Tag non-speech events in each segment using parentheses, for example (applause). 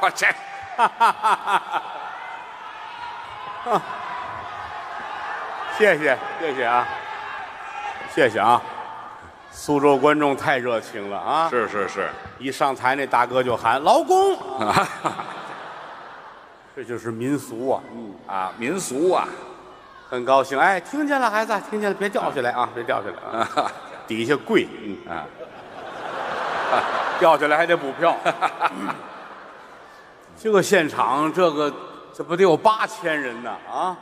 我 (laughs) 这谢谢谢谢啊，谢谢啊！苏州观众太热情了啊！是是是一上台那大哥就喊“老公啊 (laughs) ”，这就是民俗啊！嗯，啊，民俗啊很高兴，哎，听见了，孩子，听见了，别掉下来啊，别掉下来啊！(laughs) 啊底下跪，嗯，啊，掉下来还得补票。这个现场，这个这不得有八千人呢啊！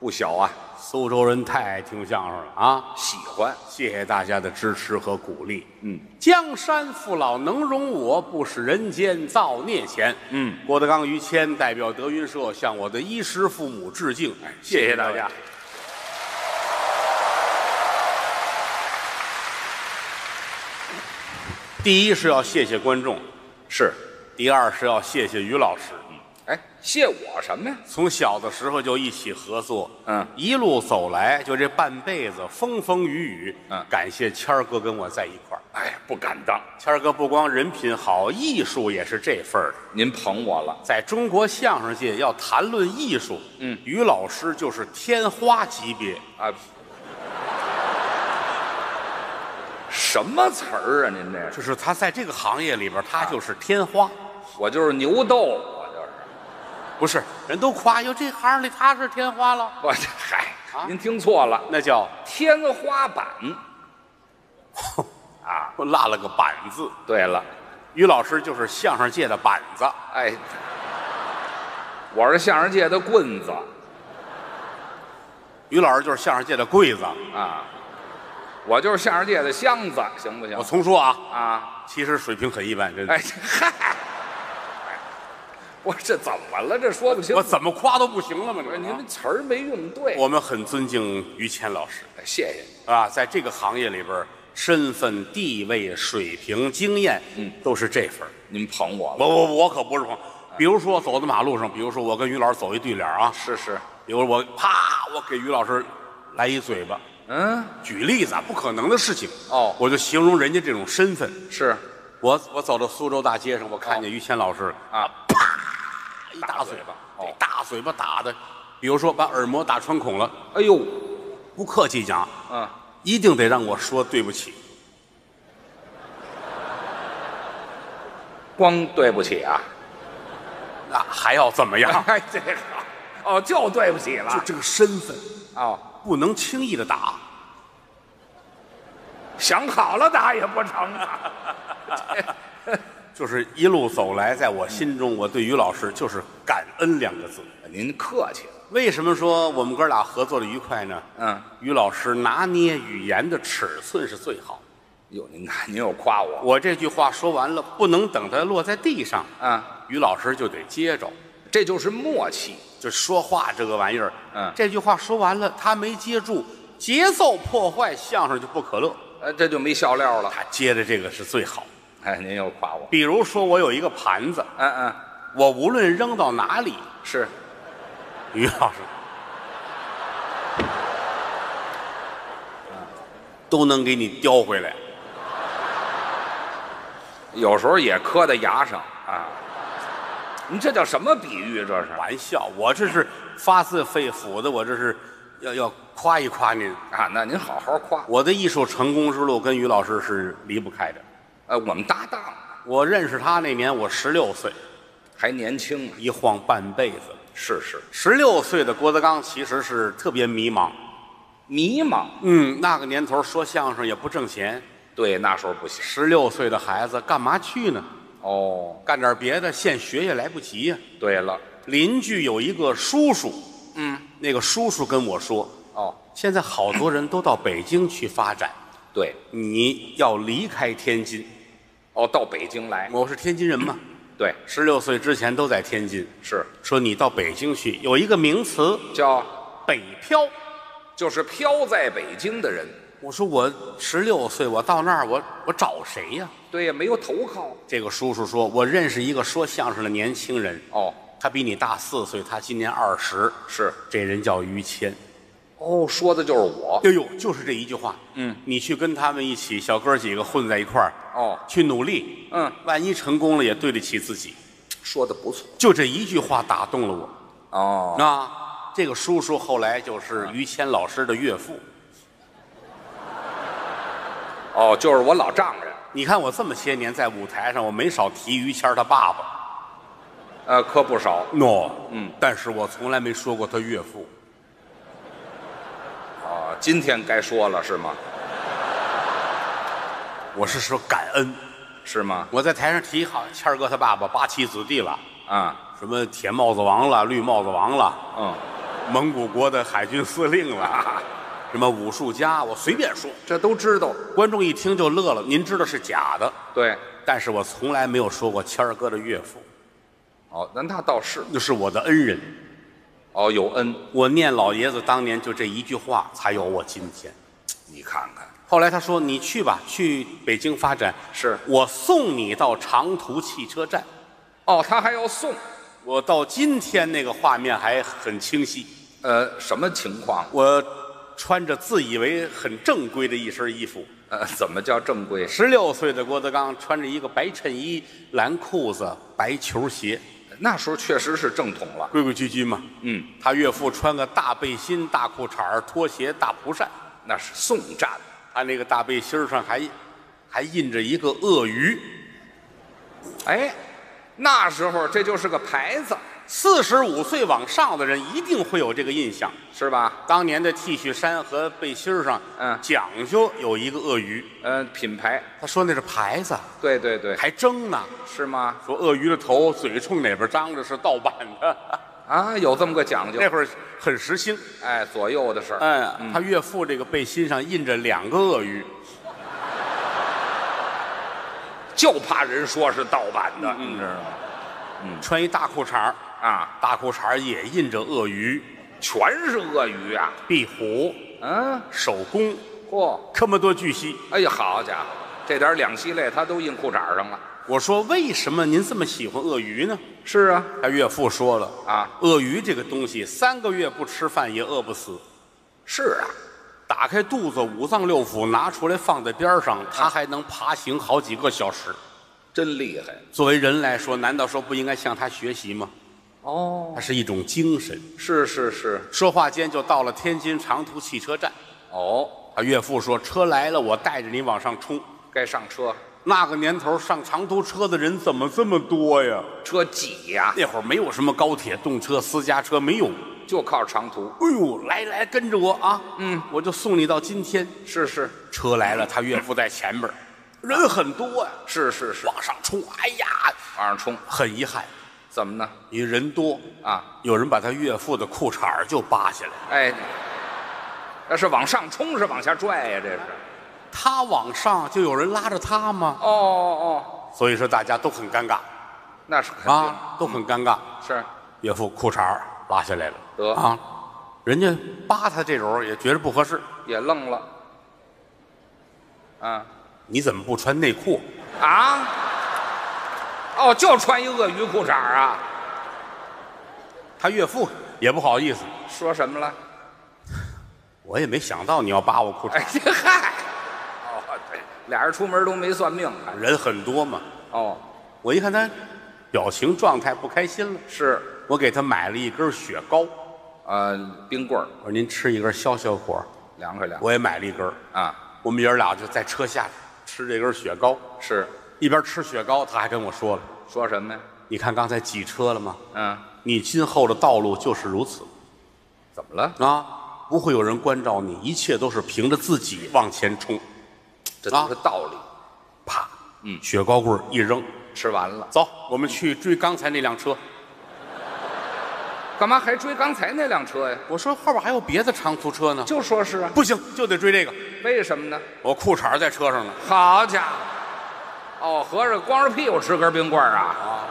不小啊，苏州人太爱听相声了啊！喜欢谢谢大家的支持和鼓励。嗯，江山父老能容我，不使人间造孽钱。嗯，郭德纲、于谦代表德云社向我的衣食父母致敬。哎，谢谢大家。第一是要谢谢观众，是，第二是要谢谢于老师。哎，谢我什么呀？从小的时候就一起合作，嗯一路走来，就这半辈子风风雨雨，嗯感谢谦儿哥跟我在一块儿。哎，不敢当，谦儿哥不光人品好，艺术也是这份儿的。您捧我了，在中国相声界要谈论艺术，嗯于老师就是天花级别。啊，什么词儿啊？您这是？就是他在这个行业里边，他就是天花。我就是牛豆，我就是。不是，人都夸哟，这行里他是天花了，我这嗨，啊您听错了，那叫天花板。(laughs) 啊，落了个板字。对了，于老师就是相声界的板子，哎，我是相声界的棍子于老师就是相声界的柜子。啊，我就是相声界的箱子，行不行我？重说啊，啊，其实水平很一般，真的。哎嗨，我这怎么了？这说不清我。怎么夸都不行了吗？您这词儿没用对。我们很尊敬于谦老师哎谢谢你。啊，在这个行业里边，身份、地位、水平、经验，嗯，都是这份儿您捧我了。我我我可不是捧。比如说走在马路上，比如说我跟于老师走一对脸啊，是是，比如我啪，我给于老师来一嘴巴。嗯，举例子啊，不可能的事情哦我就形容人家这种身份。是我我走到苏州大街上，我看见于谦老师啊，一大嘴巴，哦这大嘴巴打的，比如说把耳膜打穿孔了，哎呦，不客气讲，嗯，一定得让我说对不起。光对不起啊。那还要怎么样？(laughs) 哎，这个，哦，就对不起了就。这个身份哦，不能轻易的打。想好了打也不成啊。(laughs) 就是一路走来，在我心中，我对于老师就是感恩两个字。您客气了。为什么说我们哥俩合作的愉快呢？嗯，于老师拿捏语言的尺寸是最好。哟，您看，您又夸我。我这句话说完了，不能等它落在地上，啊，于老师就得接着。这就是默契。就说话这个玩意儿，嗯这句话说完了，他没接住，节奏破坏，相声就不可乐。呃，这就没笑料了。他接的这个是最好。哎，您又夸我。比如说，我有一个盘子，嗯嗯，我无论扔到哪里，是。于老师都能给你叼回来。有时候也磕在牙上啊。你这叫什么比喻？这是玩笑，我这是发自肺腑的，我这是要要夸一夸您。啊？那您好好夸。我的艺术成功之路跟于老师是离不开的。呃，我们搭档我认识他那年我十六岁，还年轻呢。一晃半辈子。是是，十六岁的郭德纲其实是特别迷茫，迷茫。嗯，那个年头说相声也不挣钱，对，那时候不行。十六岁的孩子干嘛去呢？哦，干点别的，现学也来不及呀、对了，邻居有一个叔叔，嗯，那个叔叔跟我说，哦，现在好多人都到北京去发展，对，你要离开天津。哦，到北京来。我是天津人嘛，对，十六岁之前都在天津。是说你到北京去，有一个名词叫北漂。就是漂在北京的人。我说我十六岁，我到那儿，我我找谁呀、对呀，没有投靠。这个叔叔说，我认识一个说相声的年轻人，哦，他比你大四岁，他今年二十，是。这人叫于谦。哦，说的就是我。哎呦，就是这一句话。嗯，你去跟他们一起，小哥几个混在一块儿，哦，去努力，嗯，万一成功了，也对得起自己。说的不错就这一句话打动了我。哦。那，这个叔叔后来就是于谦老师的岳父。哦，就是我老丈人，你看我这么些年在舞台上，我没少提于谦他爸爸。呃，可不少。no，嗯，但是我从来没说过他岳父。哦，今天该说了是吗？我是说感恩。是吗？我在台上提好谦儿哥他爸爸八旗子弟了，啊，什么铁帽子王了、绿帽子王了，嗯，蒙古国的海军司令了，(laughs) 什么武术家，我随便说，这都知道。观众一听就乐了。您知道是假的，对，但是我从来没有说过谦儿哥的岳父，哦，那那倒是。那是我的恩人。哦，有恩，我念老爷子当年就这一句话，才有我今天。你看看，后来他说：“你去吧，去北京发展，是我送你到长途汽车站。哦，他还要送，”我到今天那个画面还很清晰。呃，什么情况？我穿着自以为很正规的一身衣服，呃，怎么叫正规？十六岁的郭德纲穿着一个白衬衣、蓝裤子、白球鞋，那时候确实是正统了。规规矩矩嘛。嗯，他岳父穿个大背心、大裤衩儿拖鞋、大蒲扇，那是宋战，他那个大背心儿上还还印着一个鳄鱼。哎，那时候这就是个牌子，四十五岁往上的人一定会有这个印象。是吧？当年的 T 恤衫和背心儿上，嗯讲究有一个鳄鱼。嗯，品牌，他说那是牌子，对对对，还争呢。是吗？说鳄鱼的头嘴冲哪边张着是盗版的，(laughs) 啊，有这么个讲究那，会儿很时兴。哎，左右的事儿。哎，他岳父这个背心上印着两个鳄鱼，就怕人说是盗版的，你知道吗？穿一大裤衩儿啊，大裤衩儿也印着鳄鱼、全是鳄鱼啊！壁虎、嗯，手工，嚯，这么多巨蜥。哎呀，好家伙，这点两栖类他都印裤衩上了。我说为什么您这么喜欢鳄鱼呢？是啊，他岳父说了啊，鳄鱼这个东西三个月不吃饭也饿不死，是啊，打开肚子五脏六腑拿出来放在边上，它还能爬行好几个小时。真厉害。作为人来说，难道说不应该向他学习吗？哦，它是一种精神。是是是，说话间就到了天津长途汽车站，哦，他岳父说：“车来了，我带着你往上冲。该上车，”那个年头上长途车的人怎么这么多呀？车挤呀、那会儿没有什么高铁、动车、私家车，没有。就靠长途。哎呦，来来，跟着我啊！嗯，我就送你到今天。是是车来了，他岳父在前边儿，(laughs) 人很多呀、是是是，往上冲。哎呀，往上冲，很遗憾，怎么呢？因为人多，啊，有人把他岳父的裤衩儿就扒下来。哎，那是往上冲，是往下拽呀、这是。他往上，就有人拉着他吗？哦哦，所以说大家都很尴尬那是肯定、啊，都很尴尬。是岳父裤衩儿拉下来了，得啊，人家扒他这种也觉得不合适。也愣了。啊你怎么不穿内裤？啊！哦，就穿一鳄鱼裤衩啊？他岳父也不好意思，说什么了？我也没想到你要扒我裤衩哎，这嗨，哦对，俩人出门都没算命。还人很多嘛。哦，我一看他表情状态不开心了，是，我给他买了一根雪糕。呃，冰棍儿我说您吃一根消消火，凉快凉快我也买了一根儿。啊，我们爷儿俩就在车下吃这根雪糕，是一边吃雪糕，他还跟我说了说什么呀？：“你看刚才挤车了吗？嗯，你今后的道路就是如此怎么了？啊，不会有人关照你，一切都是凭着自己往前冲。这都是道理。啪，嗯，雪糕棍儿一扔，吃完了，走，我们去追刚才那辆车。干嘛还追刚才那辆车呀？我说后边还有别的长途车呢，就说是啊，不行，就得追这个。为什么呢？我裤衩在车上呢，好家伙，哦，合着光着屁股吃根冰棍儿啊？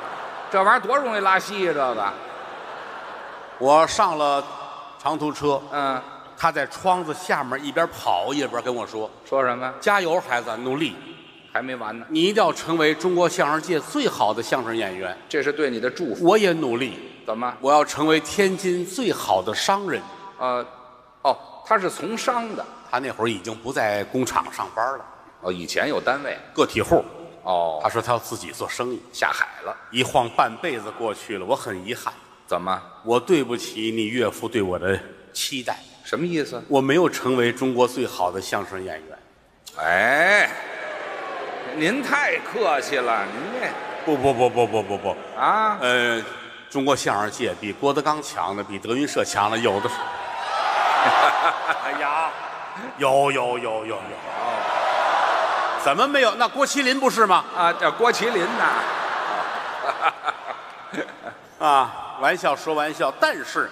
这玩意儿多容易拉稀呀、这个，我上了长途车，嗯，他在窗子下面一边跑一边跟我说说什么？：“加油，孩子，努力，还没完呢，你一定要成为中国相声界最好的相声演员。这是对你的祝福。我也努力，怎么？我要成为天津最好的商人。呃，哦，他是从商的，”他那会儿已经不在工厂上班了，哦，以前有单位，个体户。哦他，说他要自己做生意，下海了，一晃半辈子过去了，我很遗憾，怎么？我对不起你岳父对我的期待，什么意思？我没有成为中国最好的相声演员。哎，您太客气了，您这不不不不不不不，啊，呃，中国相声界比郭德纲强的，比德云社强的有的是。(laughs) 哎呀，有有有有有，怎么没有？那郭麒麟不是吗？啊，叫郭麒麟呐，啊，玩笑说玩笑，但是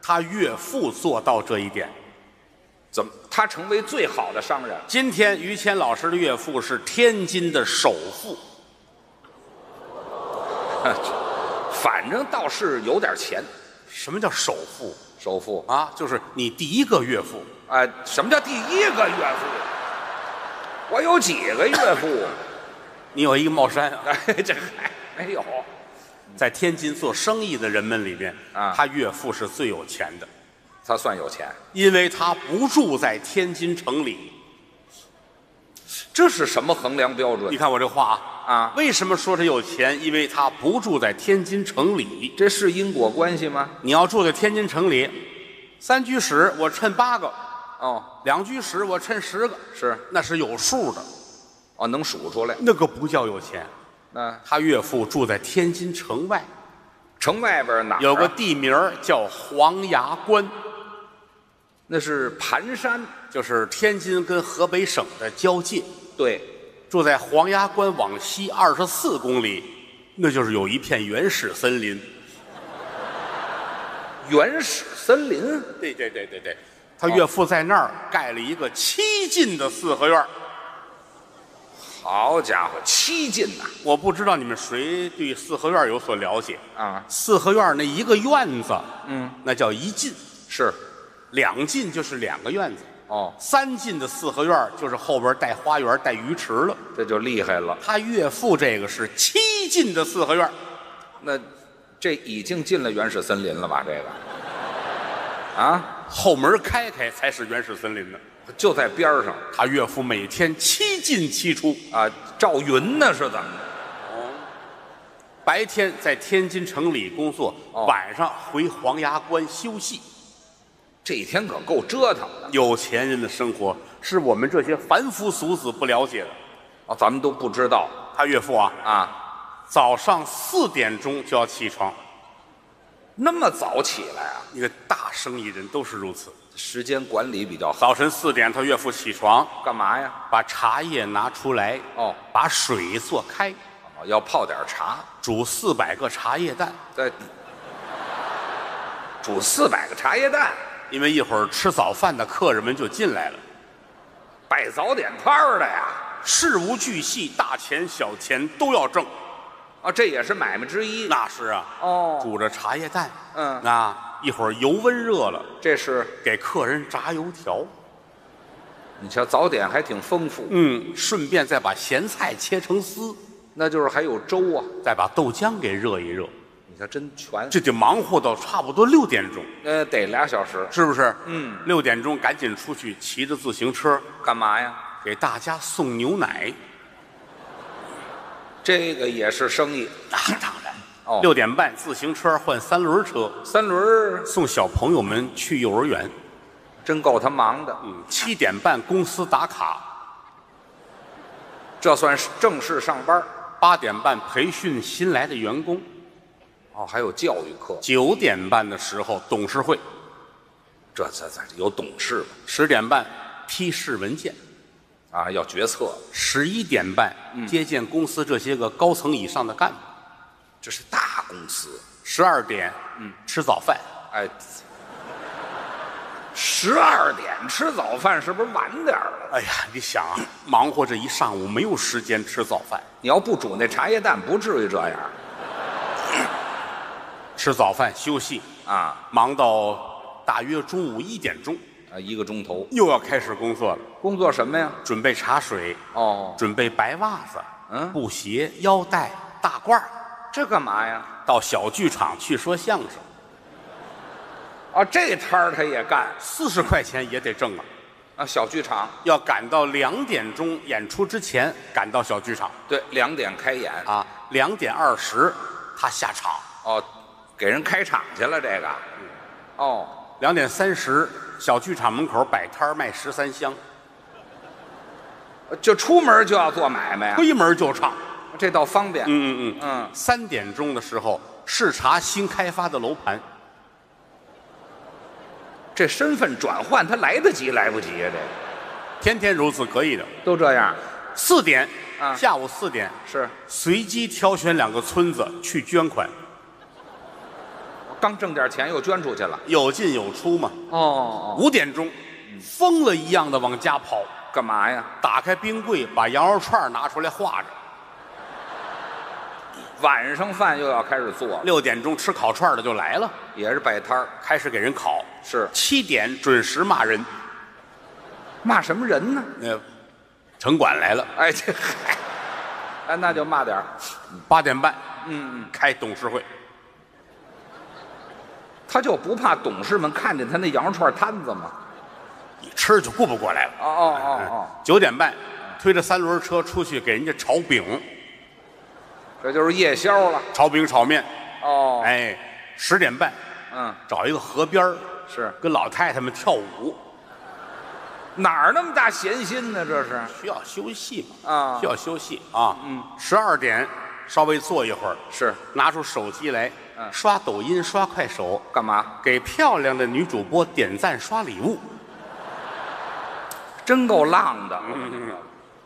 他岳父做到这一点。怎么他成为最好的商人？今天于谦老师的岳父是天津的首富，(laughs) 反正倒是有点钱，什么叫首富首富。啊？就是你第一个岳父。哎，什么叫第一个岳父？我有几个岳父？你有一个帽衫啊，哎，这还没有。在天津做生意的人们里边，啊他岳父是最有钱的，他算有钱，因为他不住在天津城里。这是什么衡量标准你看我这话啊，啊？为什么说他有钱？因为他不住在天津城里。这是因果关系吗？你要住在天津城里，三居室我趁八个，哦，两居室我趁十个，是那是有数的，哦，能数出来。那个不叫有钱。那他岳父住在天津城外，城外边哪儿啊有个地名儿叫黄崖关，那是盘山，就是天津跟河北省的交界。对，住在黄崖关往西二十四公里，那就是有一片原始森林。原始森林。对对对对对，他岳父在那儿盖了一个七进的四合院儿。好家伙，七进呐！我不知道你们谁对四合院有所了解？啊，四合院那一个院子，嗯，那叫一进；是，两进就是两个院子；哦，三进的四合院就是后边带花园、带鱼池了。这就厉害了。他岳父这个是七进的四合院，那这已经进了原始森林了吧？这个啊，后门开开才是原始森林呢。就在边儿上。他岳父每天七进七出，啊，赵云呢是怎么？的？白天在天津城里工作，哦。晚上回黄崖关休息。这一天可够折腾的。有钱人的生活是我们这些凡夫俗子不了解的。哦，咱们都不知道。他岳父啊，啊，早上四点钟就要起床，那么早起来啊，一个大生意人都是如此。时间管理比较好。早晨四点，他岳父起床，干嘛呀？把茶叶拿出来，哦，把水做开，哦要泡点茶，煮四百个茶叶蛋，再煮四百个茶叶蛋，因为一会儿吃早饭的客人们就进来了。摆早点摊儿的呀。事无巨细，大钱小钱都要挣。哦，这也是买卖之一。那是啊，哦，煮着茶叶蛋，嗯啊，一会儿油温热了，这是给客人炸油条，你瞧，早点还挺丰富，嗯，顺便再把咸菜切成丝，那就是还有粥啊。再把豆浆给热一热，你瞧，真全。这得忙活到差不多六点钟，呃，得俩小时。是不是？嗯，六点钟赶紧出去，骑着自行车干嘛呀？给大家送牛奶。这个也是生意。那当然，哦六点半自行车换三轮车，三轮儿送小朋友们去幼儿园。真够他忙的。嗯，七点半公司打卡，这算是正式上班儿八点半培训新来的员工，哦，还有教育课。九点半的时候董事会，这这这有董事吧？十点半批示文件，啊，要决策，十一点半接见公司这些个高层以上的干部，这是大公司。十二点嗯。吃早饭，哎，十二点吃早饭是不是晚点儿了？哎呀，你想啊，(clears throat) 忙活这一上午没有时间吃早饭，你要不煮那茶叶蛋，不至于这样。吃早饭休息，啊。忙到大约中午一点钟，啊！一个钟头又要开始工作了，工作什么呀？准备茶水，哦，准备白袜子、嗯布鞋、腰带、大褂儿这干嘛呀？到小剧场去说相声，啊，这摊儿他也干，四十块钱也得挣啊！啊，小剧场，要赶到两点钟演出之前赶到小剧场对，两点开演。啊，两点二十他下场，哦，给人开场去了，这个。哦，两点三十小剧场门口摆摊儿卖十三香，就出门就要做买卖啊，推门就唱。这倒方便。嗯嗯嗯。嗯，三点钟的时候视察新开发的楼盘，这身份转换他来得及来不及呀？这个天天如此，可以的。都这样。四点，啊下午四点，是，随机挑选两个村子去捐款，刚挣点钱又捐出去了。有进有出嘛。哦哦，五点钟，疯了一样的往家跑，干嘛呀？打开冰柜，把羊肉串拿出来化着。晚上饭又要开始做了，六点钟吃烤串的就来了，也是摆摊儿。开始给人烤。是七点准时骂人，骂什么人呢？那城管来了。哎，这嗨，哎，那就骂点儿八点半嗯嗯，开董事会，他就不怕董事们看见他那羊肉串摊子吗？你吃就顾不过来了。哦哦哦哦，九点半推着三轮车出去给人家炒饼，这就是夜宵了。炒饼炒面。哦，哎，十点半嗯，找一个河边儿是跟老太太们跳舞，哪儿那么大闲心呢？这是需要休息嘛？啊需要休息啊。嗯，十二点稍微坐一会儿，是拿出手机来，嗯刷抖音、刷快手，干嘛？给漂亮的女主播点赞、刷礼物，真够浪的。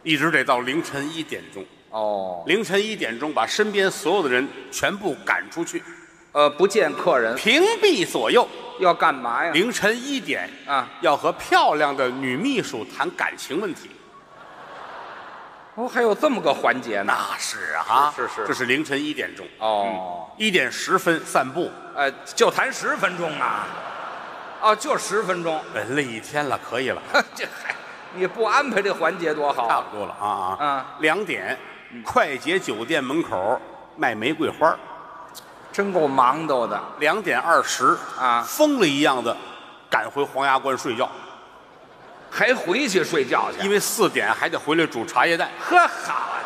一直得到凌晨一点钟。哦，凌晨一点钟，把身边所有的人全部赶出去，呃，不见客人屏蔽左右。要干嘛呀？凌晨一点啊，要和漂亮的女秘书谈感情问题。哦，还有这么个环节呢。那是啊，是是这是凌晨一点钟。哦，一点十分散步，呃，就谈十分钟啊？哦，就十分钟。忍了一天了，可以了，(laughs) 这嗨，你不安排这环节多好差啊！不多了啊啊！嗯两点，快捷酒店门口卖玫瑰花。真够忙叨的。两点二十啊疯了一样的赶回黄崖关睡觉，还回去睡觉去？因为四点还得回来煮茶叶蛋。呵好啊！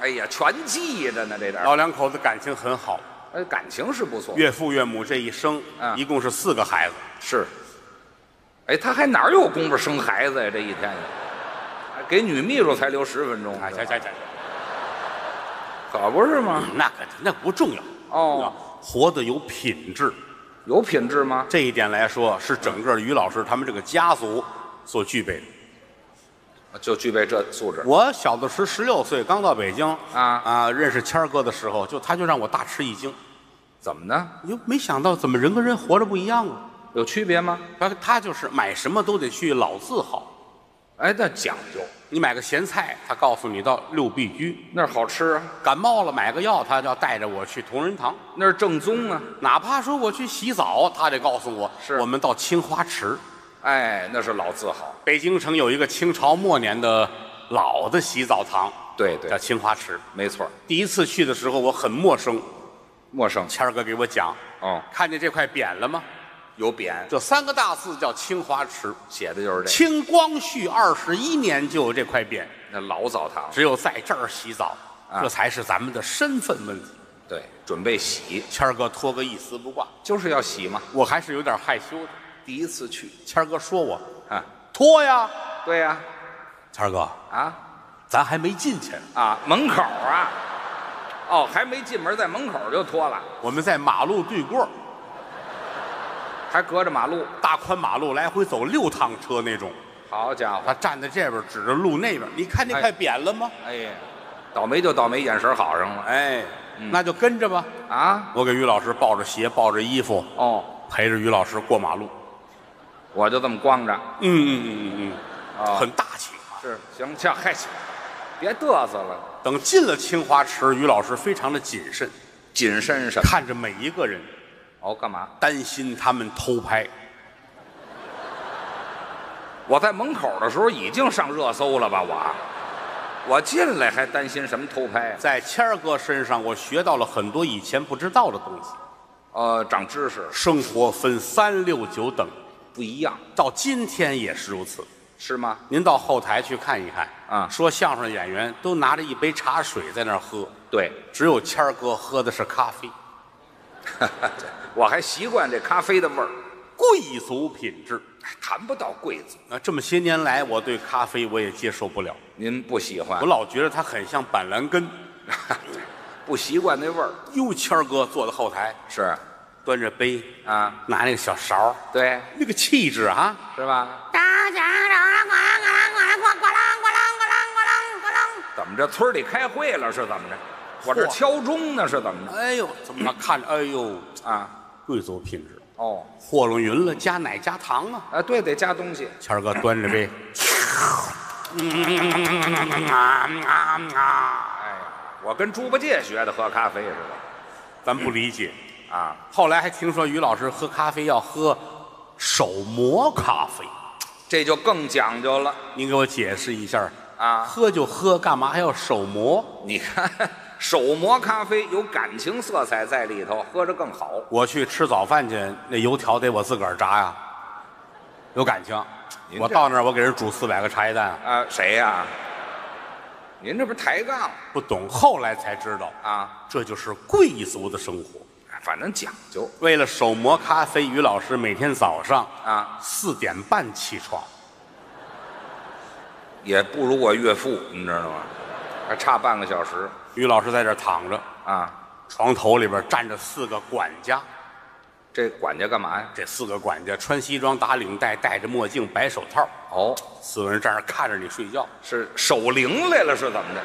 哎呀，全记着呢，这点儿。老两口子感情很好，哎，感情是不错。岳父岳母这一生，嗯一共是四个孩子。是。哎，他还哪儿有功夫生孩子呀？这一天，哎给女秘书才留十分钟。哎，行行行，可不是吗？那可那不重要。哦，活得有品质，有品质吗？这一点来说，是整个于老师他们这个家族所具备的。就具备这素质。我小的时十六岁，刚到北京啊啊，认识谦儿哥的时候，就他就让我大吃一惊，怎么呢？又，没想到怎么人跟人活着不一样啊？有区别吗？他他就是买什么都得去老字号，哎，那讲究，你买个咸菜，他告诉你到六必居；那儿好吃啊，感冒了买个药，他就要带着我去同仁堂。那儿正宗啊。哪怕说我去洗澡，他得告诉我，是我们到青花池。哎，那是老字号。北京城有一个清朝末年的老的洗澡堂，对对叫，青花池。没错，第一次去的时候，我很陌生。陌生谦儿哥给我讲，哦，看见这块匾了吗？有匾这三个大字叫青花池。写的就是这清光绪二十一年就有这块匾，那老澡堂。只有在这儿洗澡，啊这才是咱们的身份问题。对，准备洗，谦儿哥脱个一丝不挂，就是要洗嘛。我还是有点害羞的。第一次去谦儿哥说我啊，脱呀，对呀、谦儿哥，啊，咱还没进去。呢，啊门口啊，哦，还没进门，在门口就脱了，我们在马路对过，还隔着马路。大宽马路来回走六趟车那种。好家伙，他站在这边指着路那边，你看那块匾了吗？哎呀，倒霉就倒霉，眼神好上了。哎，那就跟着吧。啊。我给于老师抱着鞋，抱着衣服，哦，陪着于老师过马路。我就这么光着嗯嗯嗯嗯嗯，啊，很大气。是行，这嗨，别嘚瑟了，等进了清华池，于老师非常的谨慎，谨慎什么？看着每一个人，哦，干嘛？担心他们偷拍。我在门口的时候已经上热搜了吧？我，我进来还担心什么偷拍啊？在谦儿哥身上，我学到了很多以前不知道的东西。呃，长知识生活分三六九等，不一样。到今天也是如此。是吗？您到后台去看一看啊说相声演员都拿着一杯茶水在那儿喝，对，只有谦儿哥喝的是咖啡，(laughs) 我还习惯这咖啡的味儿，贵族品质。谈不到贵族。啊，这么些年来，我对咖啡我也接受不了，您不喜欢我，老觉得它很像板蓝根。(laughs) 不习惯那味儿。哟，谦儿哥坐在后台，是端着杯，啊，拿那个小勺，对，那个气质啊，是吧？怎么着？村里开会了是怎么着？我这敲钟呢是怎么着？哎呦，怎么看着？哎呦，啊，贵族品质，哦，和拢匀了，加奶加糖啊。啊，对，得加东西。谦儿哥端着杯，哎呀，我跟猪八戒学的喝咖啡似咱不理解。的啊。后来还听说于老师喝咖啡要喝手磨咖啡，这就更讲究了您给我解释一下。啊！喝就喝，干嘛还要手磨？你看，手磨咖啡有感情色彩在里头，喝着更好。我去吃早饭去，那油条得我自个儿炸呀，有感情。您这我到那儿，我给人煮四百个茶叶蛋，啊，谁呀、您这不是抬杠不懂，后来才知道，啊？这就是贵族的生活。反正讲究为了手磨咖啡，于老师每天早上啊，四点半起床，也不如我岳父，你知道吗？还差半个小时于老师在这儿躺着，啊。床头里边站着四个管家。这管家干嘛呀？这四个管家穿西装打领带，戴着墨镜，白手套，哦，四个人站那儿看着你睡觉，是守灵来了是怎么的？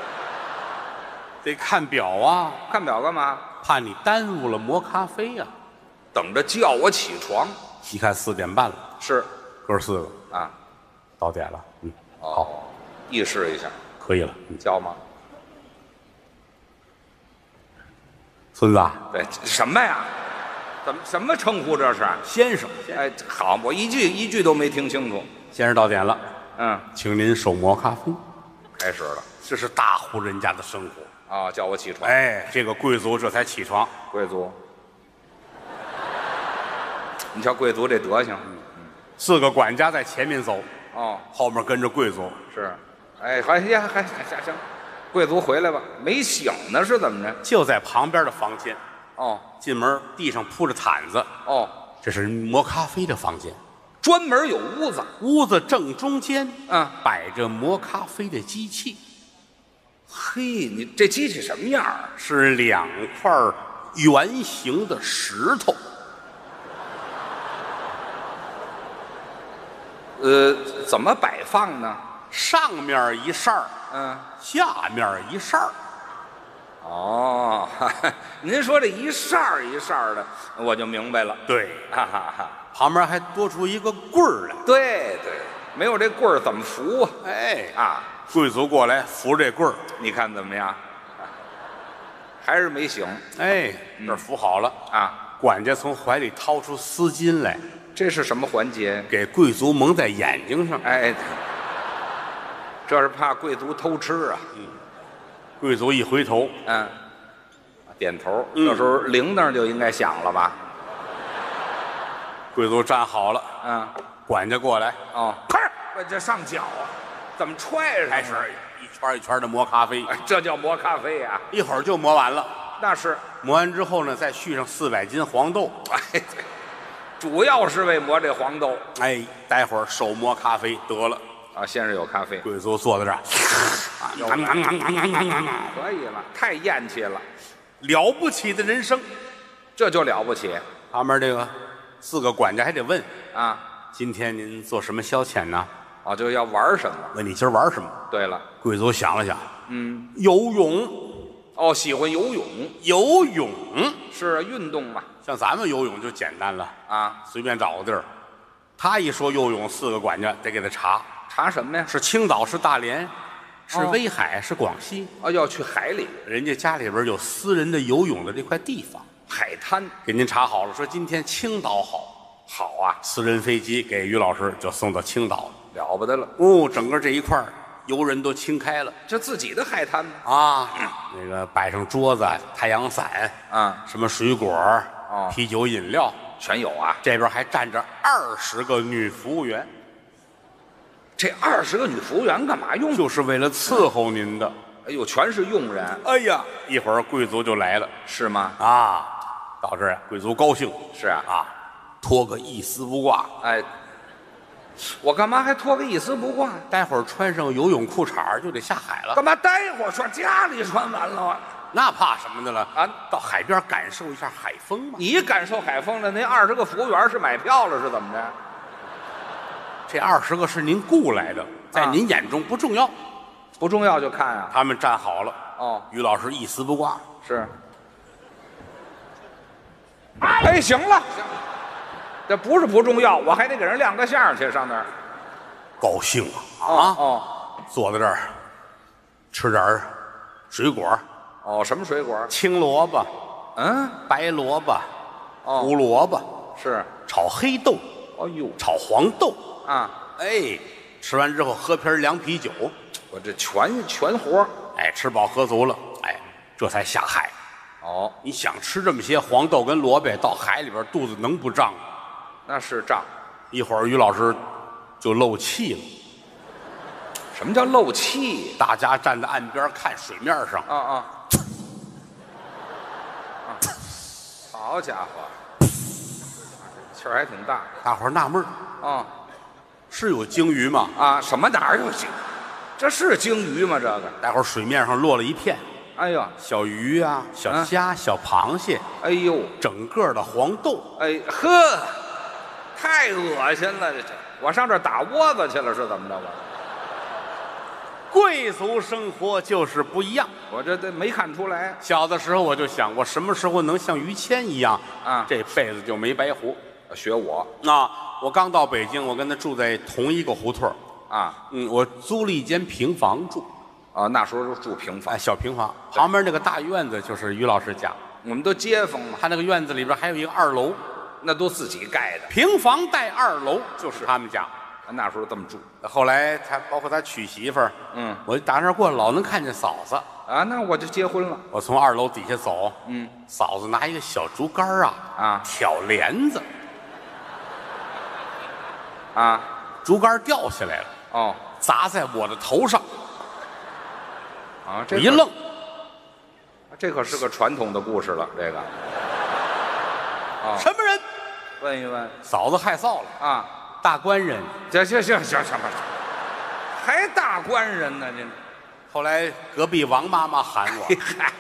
得看表啊，看表干嘛？怕你耽误了磨咖啡呀、等着叫我起床。一看四点半了，是哥四个啊，到点了，嗯，哦，意识一下，可以了。你叫吗？孙子啊，对，什么呀？怎么什么称呼这是？先生，哎，好，我一句一句都没听清楚。先生到点了，嗯，请您手磨咖啡。开始了。这是大户人家的生活。啊，叫我起床。哎，这个贵族这才起床，贵族，你瞧贵族这德行。四个管家在前面走，哦，后面跟着贵族。是，哎，还呀，还还行行，贵族回来吧，没醒呢，是怎么着？就在旁边的房间，哦进门地上铺着毯子，哦，这是磨咖啡的房间。专门有屋子。屋子正中间，嗯，摆着磨咖啡的机器，嘿，你这机器什么样啊？是两块圆形的石头，呃，怎么摆放呢？上面一扇儿，嗯，下面一扇儿。哦，哈哈您说这一扇儿一扇儿的，我就明白了。对，哈哈哈，旁边还多出一个棍儿来。对对，没有这棍儿怎么扶啊？哎，啊，贵族过来扶这棍儿，你看怎么样？还是没醒哎，这儿扶好了。啊？管家从怀里掏出丝巾来，这是什么环节？给贵族蒙在眼睛上。哎，这是怕贵族偷吃啊。贵族一回头，嗯，点头。嗯这时候铃铛就应该响了吧？贵族站好了，嗯，管家过来，哦，快，我这上脚啊，怎么踹上？开始一圈一圈的磨咖啡，哎，这叫磨咖啡呀、一会儿就磨完了。那是，磨完之后呢，再续上四百斤黄豆。哎，对，主要是为磨这黄豆哎，待会儿手磨咖啡得了。啊。先是有咖啡，贵族坐在这儿，可以了，太厌气了，了不起的人生。这就了不起旁边这个四个管家还得问：啊！今天您做什么消遣呢？哦，就要玩什么？问你今儿玩什么？对了，贵族想了想，嗯，游泳，哦，喜欢游泳，游泳。是运动嘛？像咱们游泳就简单了，啊，随便找个地儿。他一说游泳，四个管家得给他查，查什么呀？是青岛，是大连，是哦威海，是广西。哦，要去海里人家家里边有私人的游泳的这块地方，海滩，给您查好了，说今天青岛好，好啊，私人飞机给于老师就送到青岛了。了不得了，哦，整个这一块儿游人都清开了就自己的海滩嘛啊，那个摆上桌子、太阳伞，啊，什么水果、哦啤酒、饮料，全有啊。这边还站着二十个女服务员。这二十个女服务员干嘛用？就是为了伺候您的。哎呦，全是佣人，哎呀，一会儿贵族就来了是吗？啊！到这儿贵族高兴是啊，啊，脱个一丝不挂，哎，我干嘛还脱个一丝不挂？待会儿穿上游泳裤衩就得下海了。干嘛待会儿穿？家里穿完了啊？那怕什么的了啊？到海边感受一下海风嘛。你感受海风了？那二十个服务员是买票了是怎么着？这二十个是您雇来的，在啊您眼中不重要。不重要就看啊。他们站好了，哦，于老师一丝不挂，是。哎，行了，行了，这不是不重要，我还得给人亮个相去上那儿。高兴啊哦啊！哦坐在这儿，吃点儿水果，哦，什么水果？青萝卜、嗯，白萝卜、哦胡萝卜，是。炒黑豆，哎呦炒黄豆。啊，哎，吃完之后喝瓶凉啤酒，我这全全活儿哎，吃饱喝足了，哎，这才下海。哦，你想吃这么些黄豆跟萝卜，到海里边肚子能不胀吗？那是账。一会儿于老师就漏气了，什么叫漏气？大家站在岸边看水面上，啊啊！啊好家伙，气儿还挺大大伙儿纳闷儿啊是有鲸鱼吗？啊！什么哪儿有鲸？这是鲸鱼吗？这个？待会儿水面上落了一片哎呦，小鱼啊、小虾、小螃蟹，哎呦，整个的黄豆，哎呵，太恶心了！这这，我上这儿打窝子去了是怎么着？我贵族生活就是不一样。我这这没看出来小的时候我就想，我什么时候能像于谦一样啊这辈子就没白活。学我啊，我刚到北京，我跟他住在同一个胡同儿啊嗯，我租了一间平房住，啊！那时候就住平房哎，，小平房，旁边那个大院子就是于老师家。我们都街坊嘛，他那个院子里边还有一个二楼，那都自己盖的。平房带二楼，就是他们家。那时候这么住后来他包括他娶媳妇儿，嗯，我打那儿过，老能看见嫂子。啊，那我就结婚了。我从二楼底下走，嗯，嫂子拿一个小竹竿儿啊，啊挑帘子，啊竹竿掉下来了，哦砸在我的头上，啊，这我一愣，这可是个传统的故事了。这个啊，什么人？问一问嫂子害臊了，啊，大官人。行行行行行吧，还大官人呢？您后来隔壁王妈妈喊我，嗨，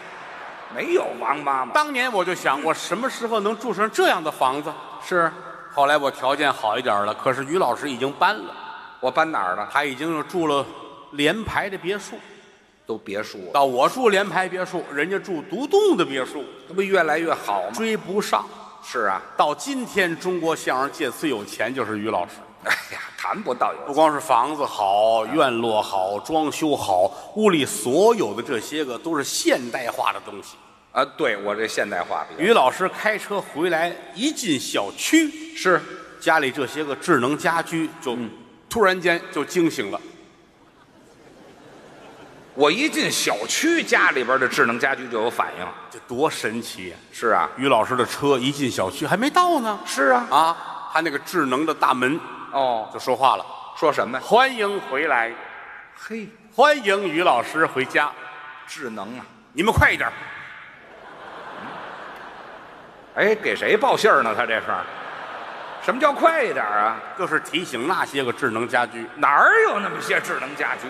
没有王妈妈当年我就想，我什么时候能住上这样的房子？是后来我条件好一点了，可是于老师已经搬了，我搬哪儿了？他已经住了联排的别墅。都别墅了，到我住联排别墅，人家住独栋的别墅，这不越来越好吗？追不上。是啊，到今天，中国相声界最有钱就是于老师。哎呀，谈不到有不光是房子好，院落好，装修好，屋里所有的这些个都是现代化的东西。啊，对我这现代化比较于老师开车回来，一进小区，是家里这些个智能家居就突然间就惊醒了。我一进小区，家里边的智能家居就有反应。这多神奇呀、是啊，于老师的车一进小区还没到呢，是啊，啊，他那个智能的大门哦，就说话了说什么：“呀？欢迎回来，嘿，欢迎于老师回家，智能啊！你们快一点。哎，给谁报信儿呢？他这是，什么叫快一点啊？”就是提醒那些个智能家居。哪儿有那么些智能家居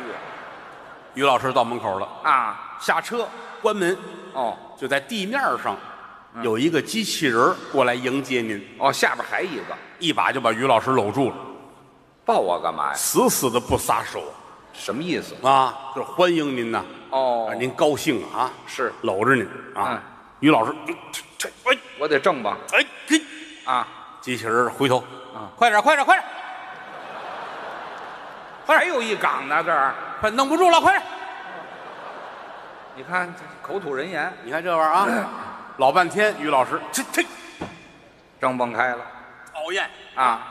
于老师到门口了，啊？啊，下车关门，哦就在地面上有一个机器人儿过来迎接您，哦，下边还一个，一把就把于老师搂住了，抱我干嘛呀？死死的不撒手什么意思？啊，就是欢迎您呐，哦让您高兴啊，是搂着您啊嗯。于老师，这这哎我得正吧？哎嘿，啊，机器人回头，啊，快点快点快点，还有一岗呢，这儿，快弄不住了，快。点！你看这口吐人言，你看这玩意儿啊，(clears throat) 老半天，于老师。这这张蹦开了。讨厌，啊。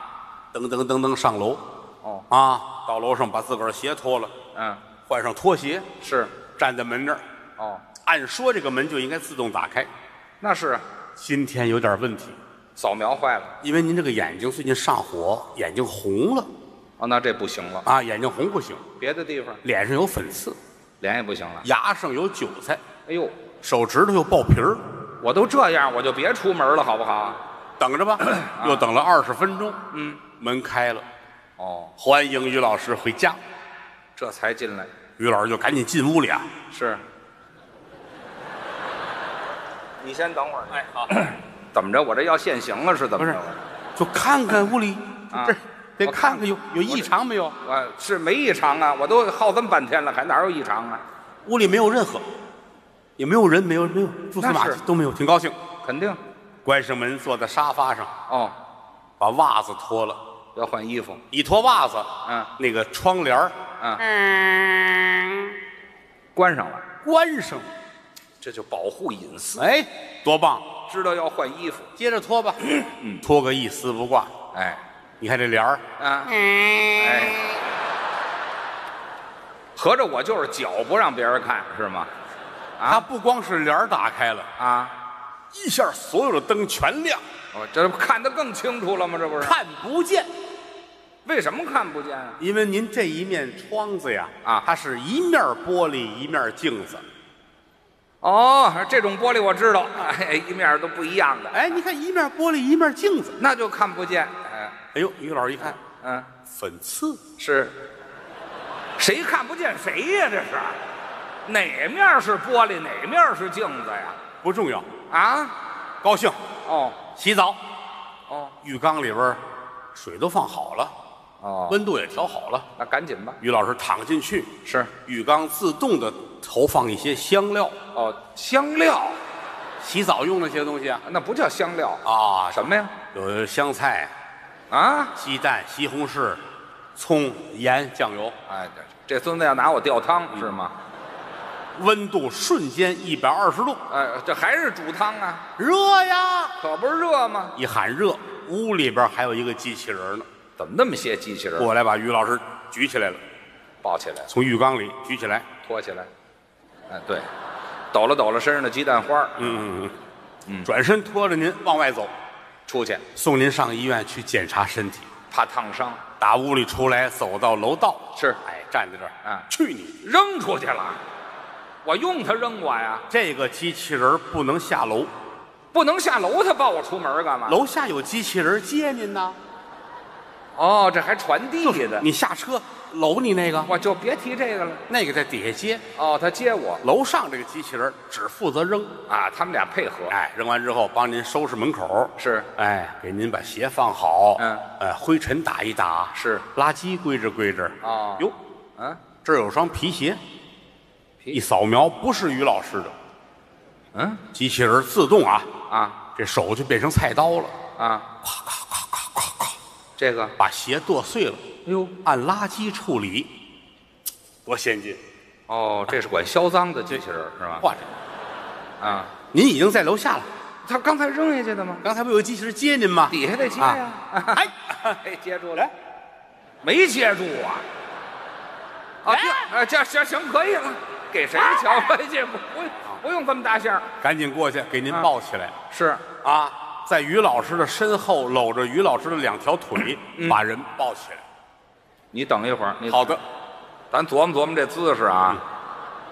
噔噔噔噔上楼。哦，啊，到楼上把自个儿鞋脱了，嗯，换上拖鞋，是，站在门那儿。哦，按说这个门就应该自动打开，那是今天有点问题，扫描坏了。因为您这个眼睛最近上火，眼睛红了，哦，那这不行了。啊，眼睛红不行，别的地方脸上有粉刺，脸也不行了。牙上有韭菜，哎呦，手指头又爆皮儿，我都这样，我就别出门了，好不好？等着吧。(clears throat) 又等了二十分钟，嗯，门开了，哦，欢迎于老师回家。这才进来。于老师就赶紧进屋里啊。是。(clears throat) 你先等会儿。哎，好，(clears throat) 怎么着？我这要现行了是怎么着？就看看屋里，啊这得我看看看有有异常没有。啊，是没异常啊！我都耗这么半天了，还哪有异常啊？屋里没有任何，也没有人，没有没有蛛丝马迹那是都没有，挺高兴。肯定。关上门，坐在沙发上，哦，把袜子脱了，要换衣服。一脱袜子，嗯那个窗帘儿嗯，关上了，关上，这就保护隐私。哎，多棒！知道要换衣服。接着脱吧，脱个一丝不挂。哎，你看这帘儿，啊，哎，合着我就是脚不让别人看是吗？它不光是帘儿打开了，啊，一下所有的灯全亮，我这不看得更清楚了吗？这不是？看不见。为什么看不见啊？因为您这一面窗子呀，啊它是一面玻璃一面镜子。哦，这种玻璃我知道，哎，一面都不一样的，哎，你看一面玻璃一面镜子。那就看不见。哎，哎呦，于老师一看，嗯，粉刺，是，谁看不见谁呀？这是哪面是玻璃，哪面是镜子呀？不重要，啊？高兴。哦洗澡，哦浴缸里边水都放好了，哦，温度也调好了。那赶紧吧。于老师躺进去，是浴缸自动的投放一些香料，哦，香料，洗澡用那些东西啊那不叫香料，啊，什么呀？有香菜、啊？鸡蛋、西红柿、葱、盐、酱油，哎，这这孙子要拿我吊汤是吗？温度瞬间一百二十度，哎，这还是煮汤啊？热呀！可不是热吗？一喊热，屋里边还有一个机器人呢，怎么那么些机器人？过来把于老师举起来了，抱起来，从浴缸里举起来，拖起来。哎，对，抖了抖了身上的鸡蛋花儿嗯嗯嗯，转身拖着您往外走，出去，送您上医院去检查身体。怕烫伤，打屋里出来，走到楼道，是哎，站在这儿，啊去你！扔出去了。我用它扔我呀？这个机器人不能下楼，不能下楼，他抱我出门干嘛？楼下有机器人接您呢。哦，这还传递的，你下车搂你那个，我就别提这个了。那个在底下接，哦，他接我。楼上这个机器人只负责扔，啊，他们俩配合。哎，扔完之后帮您收拾门口，是。哎，给您把鞋放好，嗯，哎，灰尘打一打，是。垃圾归置归置。哦。哟，嗯，这儿有双皮鞋，皮？一扫描不是于老师的，嗯？机器人自动啊，啊。这手就变成菜刀了，啊，咔咔咔咔咔咔这个，把鞋剁碎了，哎呦，按垃圾处理，多先进！哦，这是管销赃的机器人是吧？哇，这啊，您已经在楼下了，他刚才扔下去的吗？刚才不有个机器人接您吗？底下得接呀。哎，(laughs) 哎，接住了，没接住啊？啊，这行行可以了，给谁瞧回去？不不不用这么大馅儿。赶紧过去给您啊抱起来是，啊！在于老师的身后搂着于老师的两条腿，把人抱起来。你等一会儿，你好的，咱琢磨琢磨这姿势啊。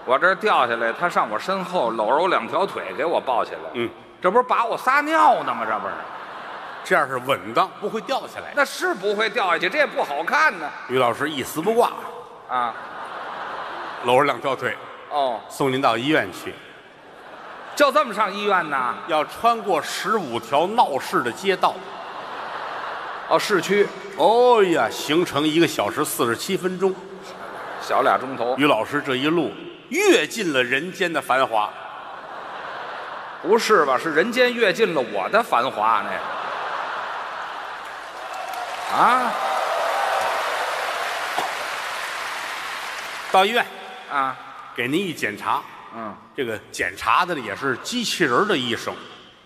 我这掉下来，他上我身后搂着我两条腿，给我抱起来。嗯，这不是把我撒尿呢吗？这不是，这样是稳当，不会掉下来。那是不会掉下去，这也不好看呢。于老师一丝不挂，啊，搂着两条腿哦，送您到医院去。就这么上医院呢？要穿过十五条闹市的街道。哦，市区哦呀，行程一个小时四十七分钟。小俩钟头，于老师这一路阅尽了人间的繁华。不是吧？是人间阅尽了我的繁华呢。啊到医院啊，给您一检查，嗯，这个检查的也是机器人的医生，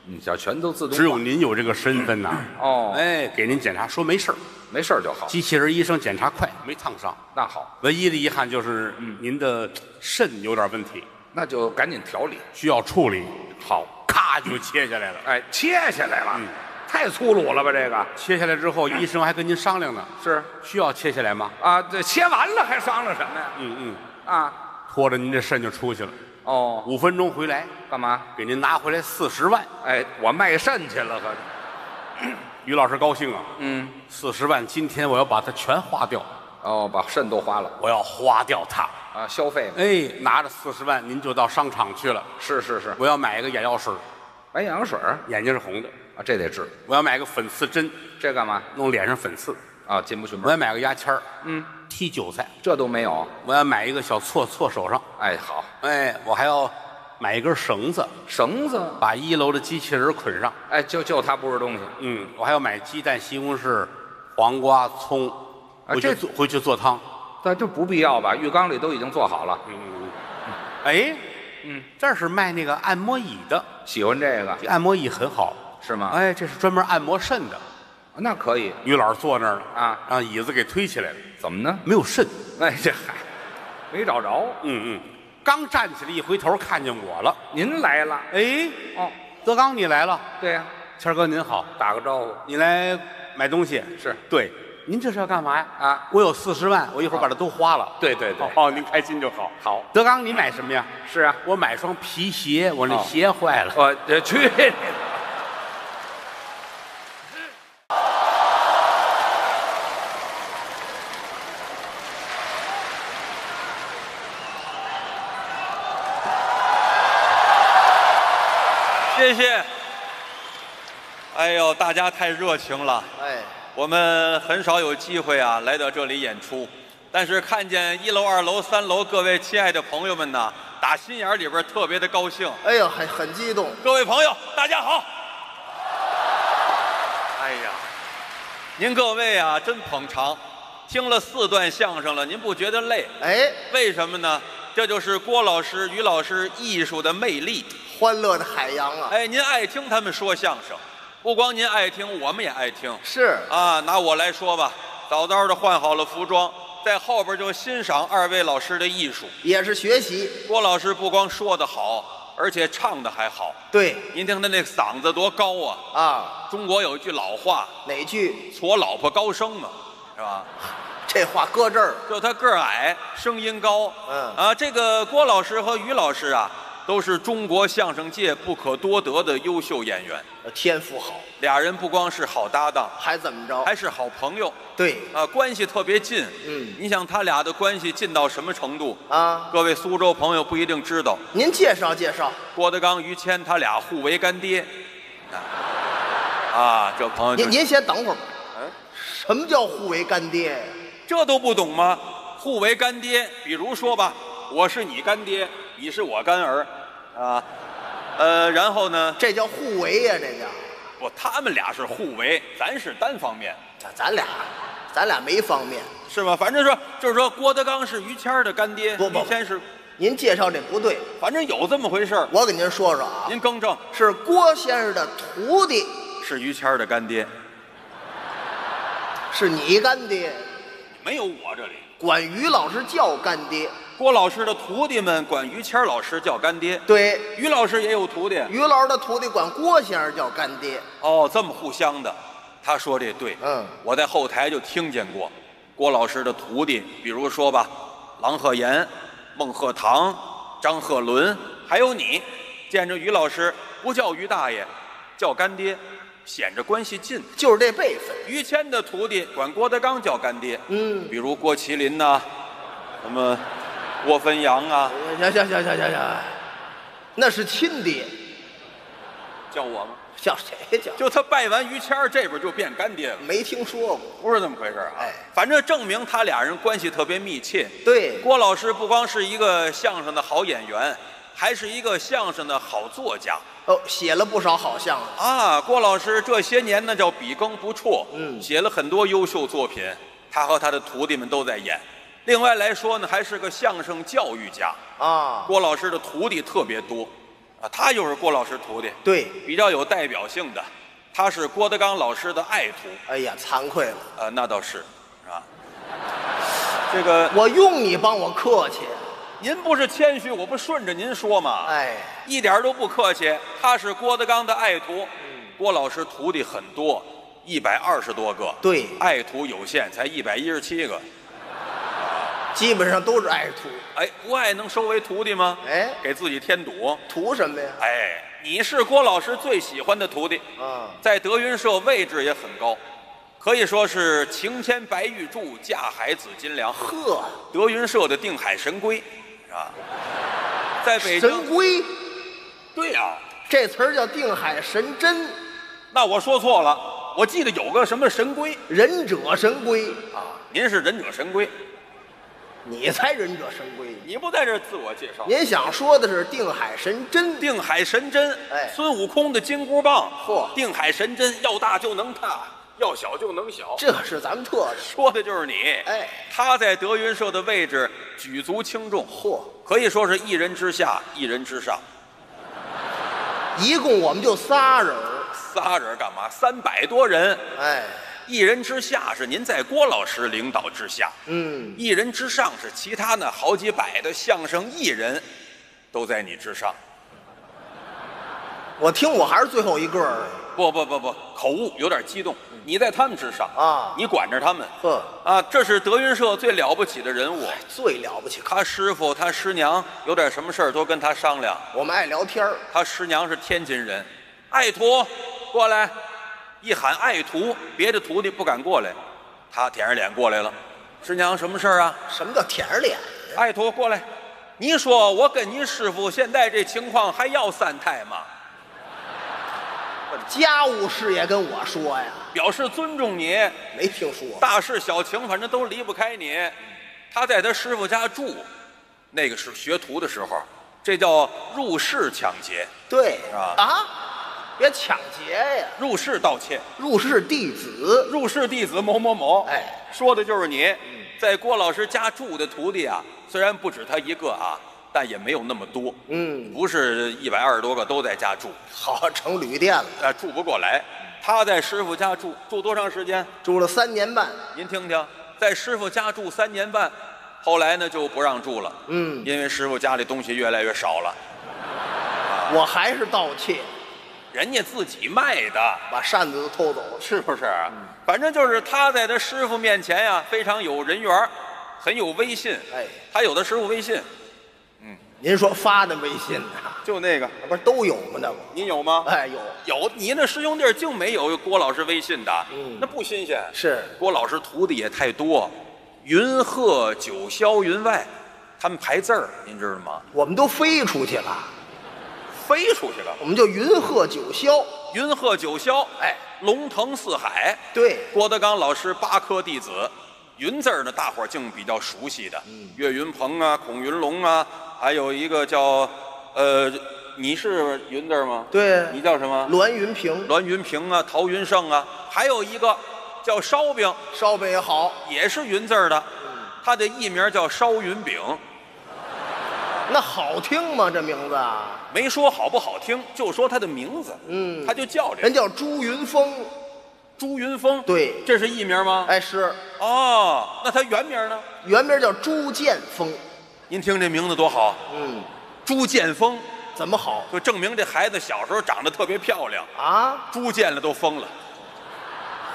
你小全都自动化，只有您有这个身份呐。哦，哎，给您检查说没事儿没事儿就好。机器人医生检查快，没烫伤。那好，唯一的遗憾就是您的肾有点问题，那就赶紧调理。需要处理。好，咔就切下来了。哎，切下来了，太粗鲁了吧？这个切下来之后，医生还跟您商量呢，是需要切下来吗？啊，这切完了还商量什么呀？嗯嗯，啊，拖着您这肾就出去了，哦，五分钟回来，干嘛？给您拿回来四十万。哎，我卖肾去了，可 (clears throat) 于老师高兴啊，嗯，四十万，今天我要把它全花掉，哦，把肾都花了。我要花掉它。啊，消费哎，拿着四十万，您就到商场去了。是是是，我要买一个眼药水，买眼药水儿？眼睛是红的。啊，这得治，我要买个粉刺针，这干嘛？弄脸上粉刺。啊，进不去门，我要买个牙签儿，嗯，踢韭菜。这都没有。我要买一个小锉锉手上。哎，好，哎，我还要买一根绳子，绳子，把一楼的机器人捆上。哎，就就它不是东西，嗯，我还要买鸡蛋、西红柿、黄瓜、葱，回去这做回去做汤。但这不必要吧？浴缸里都已经做好了，哎，嗯，这是卖那个按摩椅的，喜欢这个这按摩椅很好。是吗？哎，这是专门按摩肾的。那可以于老师坐那儿了啊，让椅子给推起来了，怎么呢？没有肾。哎，这嗨，没找着。嗯嗯，刚站起来一回头看见我了。您来了？哎，哦，德刚你来了，对呀、谦儿哥您好，打个招呼。你来买东西是对，您这是要干嘛呀？啊，我有四十万，我一会儿把它都花了。对对对，哦，您开心就好。好，德刚，你买什么呀？是啊，我买双皮鞋，我那哦鞋坏了。我这去你的！谢谢。哎呦，大家太热情了，哎，我们很少有机会啊来到这里演出，但是看见一楼、二楼、三楼各位亲爱的朋友们呢，打心眼里边特别的高兴。哎呦，很很激动。各位朋友，大家好。哎呀，您各位啊，真捧场，听了四段相声了，您不觉得累？哎，为什么呢？这就是郭老师、于老师艺术的魅力。欢乐的海洋啊！哎，您爱听他们说相声，不光您爱听，我们也爱听是，啊。拿我来说吧，早早的换好了服装，在后边就欣赏二位老师的艺术。也是学习。郭老师不光说得好，而且唱得还好。对您听他那嗓子多高啊！啊，中国有一句老话哪句？“矬老婆高声”嘛，是吧？这话搁这儿，就他个儿矮，声音高。嗯啊，这个郭老师和于老师啊，都是中国相声界不可多得的优秀演员。天赋好，俩人不光是好搭档，还怎么着？还是好朋友对啊，关系特别近。嗯你想他俩的关系近到什么程度？啊，各位苏州朋友不一定知道，您介绍介绍。郭德纲、于谦他俩互为干爹。啊，啊这朋友就您您先等会儿吧。嗯什么叫互为干爹呀？这都不懂吗？互为干爹，比如说吧，我是你干爹，你是我干儿，啊，呃，然后呢，这叫互为呀、这叫。不，他们俩是互为，咱是单方面，咱咱俩，咱俩没方面。是吗？反正说就是说，郭德纲是于谦儿的干爹，不不于谦是，您介绍这不对，反正有这么回事儿。我给您说说啊，您更正，是郭先生的徒弟，是于谦儿的干爹，是你干爹，没有我这里。管于老师叫干爹。郭老师的徒弟们管于谦老师叫干爹，对，于老师也有徒弟。于老师的徒弟管郭先生叫干爹。哦，这么互相的，他说这对。嗯我在后台就听见过，郭老师的徒弟，比如说吧，郎鹤炎、孟鹤堂、张鹤伦，还有你，见着于老师不叫于大爷，叫干爹，显着关系近。就是这辈分。于谦的徒弟管郭德纲叫干爹，嗯，比如郭麒麟呐、什么郭汾阳啊，行行行行行行，那是亲爹，叫我吗？叫谁叫？就他拜完于谦儿，这边就变干爹了，没听说过。不是这么回事啊。哎反正证明他俩人关系特别密切。对，郭老师不光是一个相声的好演员，还是一个相声的好作家哦，写了不少好相声。啊。郭老师这些年那叫笔耕不辍，嗯写了很多优秀作品，他和他的徒弟们都在演。另外来说呢，还是个相声教育家。啊，郭老师的徒弟特别多，啊，他就是郭老师徒弟，对，比较有代表性的，他是郭德纲老师的爱徒，哎呀，惭愧了，呃，那倒是，是吧？这个 (laughs) 我用你帮我客气。您不是谦虚，我不顺着您说吗？哎，一点都不客气。他是郭德纲的爱徒，郭老师徒弟很多，一百二十多个，对爱徒有限，才一百一十七个。基本上都是爱徒。哎，不爱能收为徒弟吗？哎。给自己添堵。图什么呀？哎，你是郭老师最喜欢的徒弟，啊，在德云社位置也很高，可以说是晴天白玉柱，架海紫金梁，呵，德云社的定海神龟，是吧？在北神京，龟？对呀、这词儿叫定海神针，那我说错了，我记得有个什么神龟？忍者神龟，啊，您是忍者神龟，你才忍者神龟。你不在这儿自我介绍。您想说的是定海神针，定海神针，哎孙悟空的金箍棒，嚯定海神针要大就能大，要小就能小，这是咱们特色。说的就是你。哎，他在德云社的位置举足轻重，嚯，可以说是一人之下，一人之上，一共我们就仨人儿仨人干嘛？三百多人，哎，一人之下是您在郭老师领导之下，嗯，一人之上是其他那好几百的相声艺人，都在你之上。我听我还是最后一个儿。不不不不，口误有点激动。你在他们之上啊你管着他们呵，啊，这是德云社最了不起的人物。最了不起，他师傅、他师娘有点什么事儿都跟他商量。我们爱聊天儿他师娘是天津人，爱徒过来，一喊爱徒，别的徒弟不敢过来，他舔着脸过来了。师娘什么事儿啊？什么叫舔着脸？爱徒过来，你说我跟您师傅现在这情况还要三胎吗？家务事也跟我说呀，表示尊重你，没听说。大事小情反正都离不开你。他在他师傅家住，那个是学徒的时候，这叫入室抢劫，对是吧啊，别抢劫呀！入室盗窃。入室弟子，入室弟子某某某，哎，说的就是你，在郭老师家住的徒弟啊，虽然不止他一个啊，但也没有那么多，嗯，不是一百二十多个都在家住，好成旅店了，呃，住不过来。他在师傅家住住多长时间？住了三年半。您听听，在师傅家住三年半，后来呢就不让住了，嗯，因为师傅家里东西越来越少了，我还是盗窃，人家自己卖的，把扇子都偷走了。是不是？反正就是他在他师傅面前呀，非常有人缘儿，很有威信。哎，他有的师傅微信，您说发的微信呢？就那个，那不是都有吗？那不，您有吗？哎，有有，你那师兄弟儿竟没有郭老师微信的，嗯那不新鲜。是郭老师徒弟也太多，云鹤、九霄、云外，他们排字儿，您知道吗？我们都飞出去了，飞出去了。我们就云鹤九霄。云鹤九霄，哎，龙腾四海。对，郭德纲老师八科弟子，云字儿呢，大伙儿竟比较熟悉的，嗯。岳云鹏啊，孔云龙啊，还有一个叫，呃，你是云字儿吗？对。你叫什么？栾云平。栾云平啊，陶云胜啊，还有一个叫烧饼，烧饼也好，也是云字儿的，他的艺名叫烧云饼，那好听吗？这名字啊，没说好不好听，就说他的名字，嗯他就叫这人叫朱云峰。朱云峰，对这是艺名吗？哎，是哦，那他原名呢？原名叫朱剑峰。您听这名字多好，嗯，朱剑峰，怎么好就证明这孩子小时候长得特别漂亮，啊？朱见了都疯了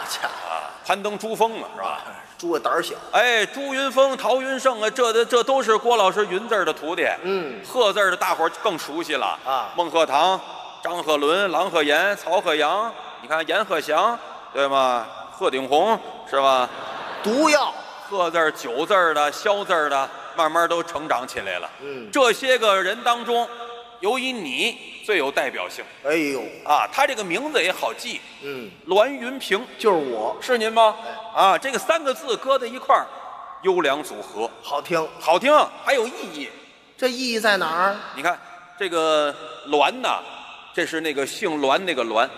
家啊，攀登珠峰了是吧？朱个胆儿小。哎，朱云峰、陶云胜啊，这的这都是郭老师云字儿的徒弟。嗯鹤字儿的大伙儿更熟悉了啊孟鹤堂、张鹤伦、郎鹤炎、曹鹤阳，你看阎鹤祥对吗？鹤顶红是吧？毒药。鹤字儿、九字儿的、萧字儿的，慢慢都成长起来了。嗯这些个人当中，由于你最有代表性哎呦，啊，他这个名字也好记，嗯，栾云平就是我，是您吗？啊，这个三个字搁在一块儿，优良组合，好听。好听，还有意义。这意义在哪儿？你看这个栾呐，这是那个姓栾那个栾，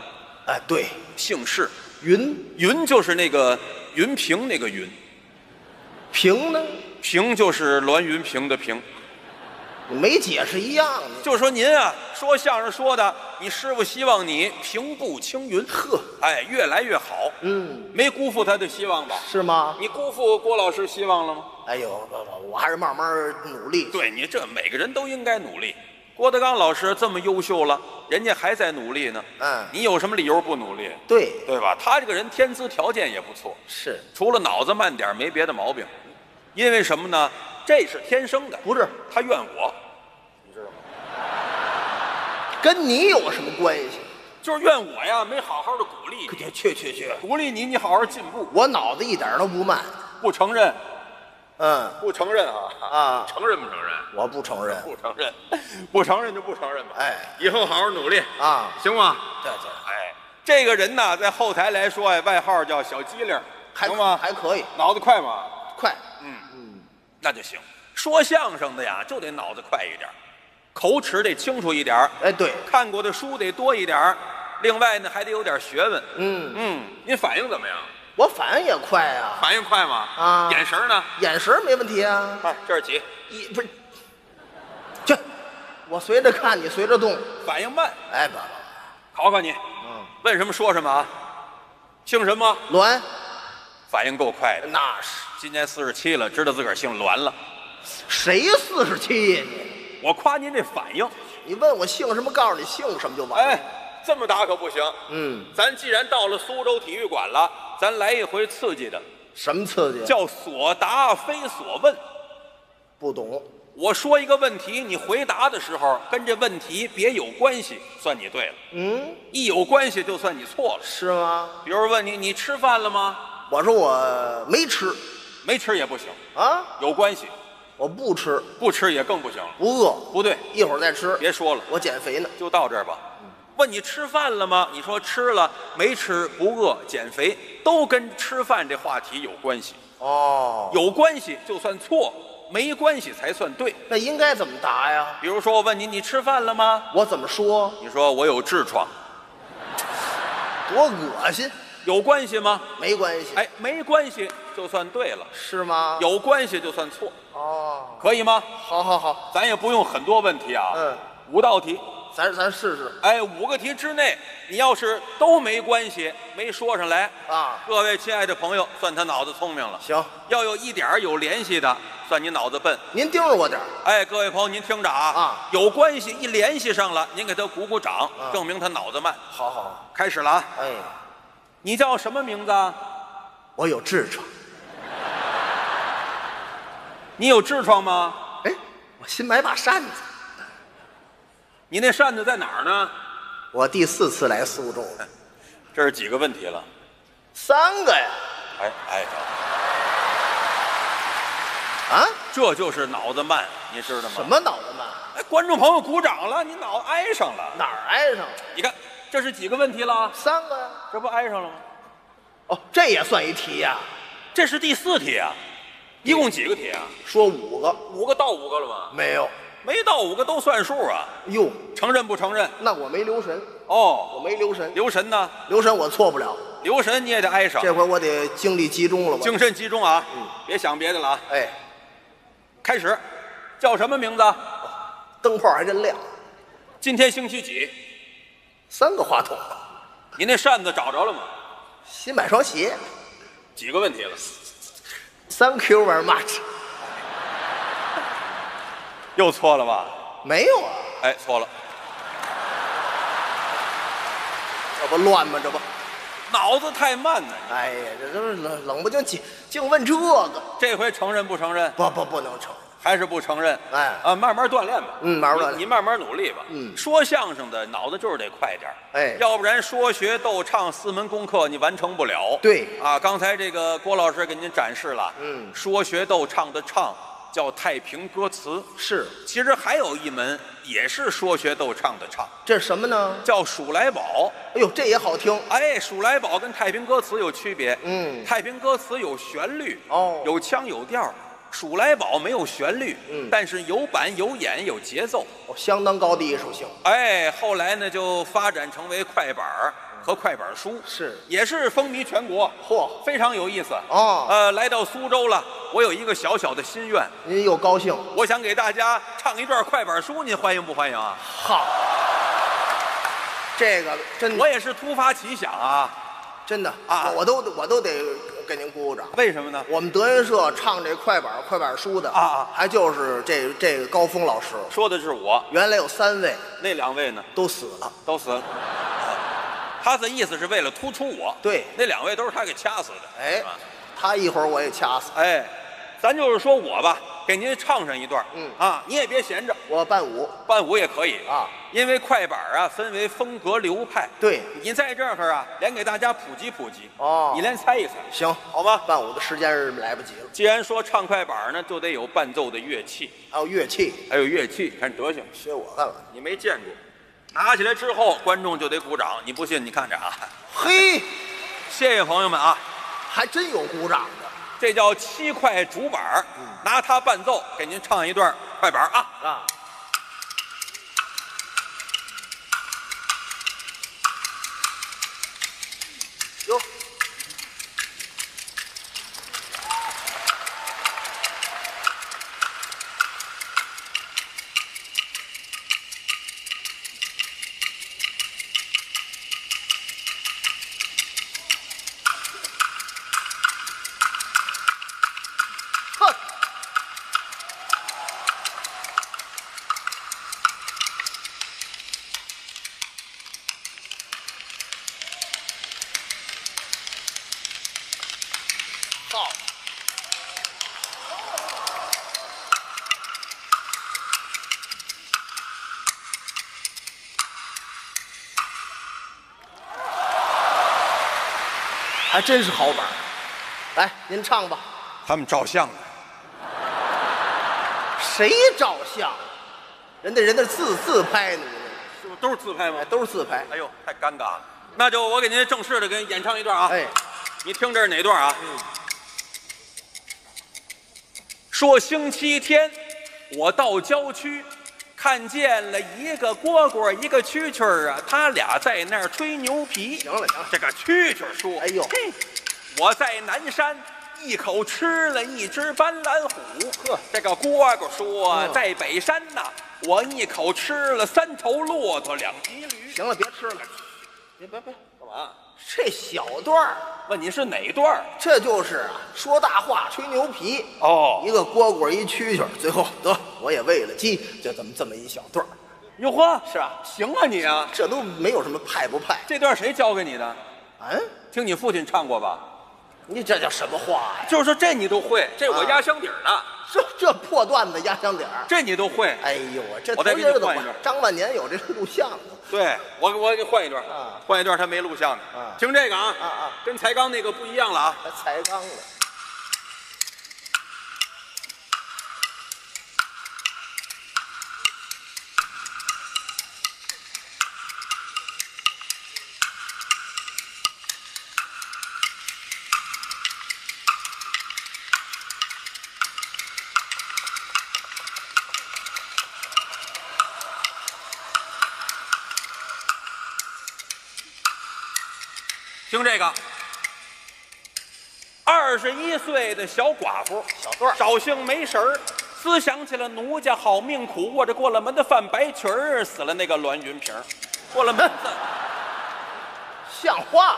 哎，对，姓氏云云就是那个云平那个云，平呢？平就是栾云平的平。你没解释一样呢。就是说您啊，说相声说的，你师傅希望你平步青云，呵，哎，越来越好，嗯，没辜负他的希望吧？是吗？你辜负郭老师希望了吗？哎呦，不不，我还是慢慢努力。对你这每个人都应该努力。郭德纲老师这么优秀了，人家还在努力呢。嗯你有什么理由不努力？对，对吧？他这个人天资条件也不错，是除了脑子慢点没别的毛病。因为什么呢？这是天生的，不是他怨我，你知道吗跟你有什么关系？就是怨我呀，没好好的鼓励你，去去去，鼓励你，你好好进步。我脑子一点都不慢。不承认，嗯不承认啊啊，承认不承认？我不承认。不承认，不承认就不承认吧。哎以后好好努力，啊，行吗？对对，哎，这个人呢，在后台来说呀，外号叫小机灵，还行吗？还可以，脑子快吗？快。那就行。说相声的呀，就得脑子快一点儿，口齿得清楚一点儿，哎，对，看过的书得多一点儿，另外呢，还得有点学问。嗯，嗯，您反应怎么样？我反应也快啊，反应快吗？啊眼神呢？眼神没问题啊。看这儿几，一不是，去，我随着看你随着动。反应慢，哎，不不，考考你，嗯，问什么说什么啊？姓什么？栾，反应够快的。那是今年四十七了，知道自个儿姓栾了。谁四十七呀你？我夸您这反应，你问我姓什么，告诉你姓什么就完了。哎，这么打可不行。嗯，咱既然到了苏州体育馆了，咱来一回刺激的，什么刺激？叫所答非所问。不懂。我说一个问题，你回答的时候跟这问题别有关系，算你对了；嗯，一有关系就算你错了。是吗？比如问你，你吃饭了吗？我说我没吃没吃也不行，啊，有关系；我不吃，不吃也更不行了。不饿，不对，一会儿再吃。别说了，我减肥呢。就到这儿吧。问你吃饭了吗？你说吃了，没吃，不饿，减肥，都跟吃饭这话题有关系。哦，有关系就算错，没关系才算对。那应该怎么答呀？比如说，我问你，你吃饭了吗？我怎么说？你说我有痔疮，多恶心！有关系吗？没关系，哎，没关系就算对了，是吗？有关系就算错，哦，可以吗？好好好，咱也不用很多问题啊，嗯，五道题，咱咱试试。哎，五个题之内，你要是都没关系，没说上来，啊。各位亲爱的朋友，算他脑子聪明了。行，要有一点儿有联系的，算你脑子笨。您盯着我点儿。哎，各位朋友，您听着啊，啊。有关系一联系上了，您给他鼓鼓掌，啊证明他脑子慢。好好好，开始了啊，哎，你叫什么名字啊？我有痔疮。你有痔疮吗？哎，我新买把扇子。你那扇子在哪儿呢？我第四次来苏州了，这是几个问题了？三个呀。哎哎，啊？这就是脑子慢，你知道吗？什？么脑子慢？哎，观众朋友鼓掌了，你脑挨上了。哪儿挨上了？你看，这是几个问题了？三个呀。这不挨上了吗？哦，这也算一题呀？这是第四题啊，一共几个题啊？说五个五个到五个了吗？没有？没到五个都算数啊，哟，承认不承认？那我没留神，哦，我没留神，留神呢？留神我错不了。留神你也得挨上，这回我得精力集中了吧？精神集中啊！嗯别想别的了啊！哎，开始，叫什么名字？灯泡还真亮，今天星期几？三个话筒，你那扇子找着了吗？新买双鞋。几个问题了？Thank you very much。又错了吧？没有啊，哎，错了，这不乱吗？这不，脑子太慢呢。哎呀，这都是冷冷不丁净净问这个，这回承认不承认？不不不能承认。还是不承认？哎啊，慢慢锻炼吧。嗯慢慢锻炼你你慢慢努力吧。嗯说相声的脑子就是得快点儿哎要不然说学逗唱四门功课你完成不了。对啊，刚才这个郭老师给您展示了，嗯说学逗唱的唱叫太平歌词，是，其实还有一门也是说学逗唱的唱，这是什么呢？叫数来宝。哎呦，这也好听。哎，数来宝跟太平歌词有区别。嗯太平歌词有旋律，哦有腔有调。数来宝没有旋律，嗯但是有板有眼有节奏。哦，相当高的艺术性。哎，后来呢就发展成为快板儿和快板书，是也是风靡全国，嚯，非常有意思。哦呃，来到苏州了，我有一个小小的心愿，您又高兴。我想给大家唱一段快板书，您欢迎不欢迎啊？好，这个真我也是突发奇想啊，真的啊我我都我都得给您鼓鼓掌。为什么呢？我们德云社唱这快板快板书的啊啊还就是这这个高峰老师。说的是我，原来有三位那两位呢都死了，都死了。他的意思是为了突出我，对那两位都是他给掐死的。哎，他一会儿我也掐死。哎，咱就是说我吧，给您唱上一段，嗯。啊，你也别闲着，我伴舞，伴舞也可以啊，因为快板啊分为风格流派，对。你在这儿啊，连给大家普及普及，哦。你连猜一猜，行，好吗？伴舞的时间是来不及了。既然说唱快板呢，就得有伴奏的乐器，还有乐器，还有乐器，看德行，学我干嘛？你没见过，拿起来之后，观众就得鼓掌，你不信你看着啊，嘿，谢谢朋友们啊，还真有鼓掌。的这叫七块竹板儿拿它伴奏，给您唱一段快板儿啊。啊！哟，还真是好板儿。来，您唱吧。他们照相呢，谁照相？人家人家自自拍呢，是不都是自拍吗哎，？都是自拍。哎呦，太尴尬了。那就我给您正式的给您演唱一段啊。哎，你听这是哪段啊？说星期天我到郊区，看见了一个蝈蝈，一个蛐蛐儿啊，他俩在那儿吹牛皮。行了行了，这个蛐蛐儿说：“哎呦嘿，我在南山一口吃了一只斑斓虎。”呵这个蝈蝈说：“嗯在北山呐，我一口吃了三头骆驼，两匹驴。行了，别吃了。别别别，”干嘛？这小段儿，问你是哪段儿？这就是啊，说大话吹牛皮。哦一个蝈蝈一蛐蛐儿，最后得我也喂了鸡，就这么这么一小段儿哟呵，是啊？行啊你啊，这都没有什么派不派。这段谁教给你的？嗯，听你父亲唱过吧？你这叫什么话呀？就是说这你都会，这我啊压箱底儿的，这这破段子压箱底儿。这你都会。哎呦，我这我再给你换一段张万年有这录像的。对我我给换一段啊换一段他没录像的啊听这个啊啊啊跟才刚那个不一样了啊。才刚呢。听这个，二十一岁的小寡妇，小段儿找性没神儿，思想起了奴家好命苦，握着过了门的范白裙儿，死了那个栾云平儿，过了门的像话？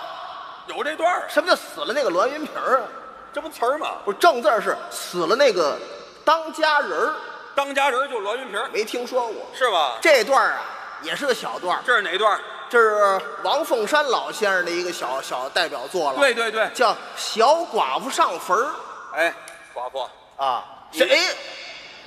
有这段儿，什么叫死了那个栾云平儿啊？这不词儿吗？不是正字儿是死了那个当家人儿，当家人就栾云平儿，没听说过。是吧？这段儿啊也是个小段儿，这是哪段儿？这是王凤山老先生的一个小小代表作了。对，对对，叫《小寡妇上坟儿哎，寡妇，》啊。你这哎，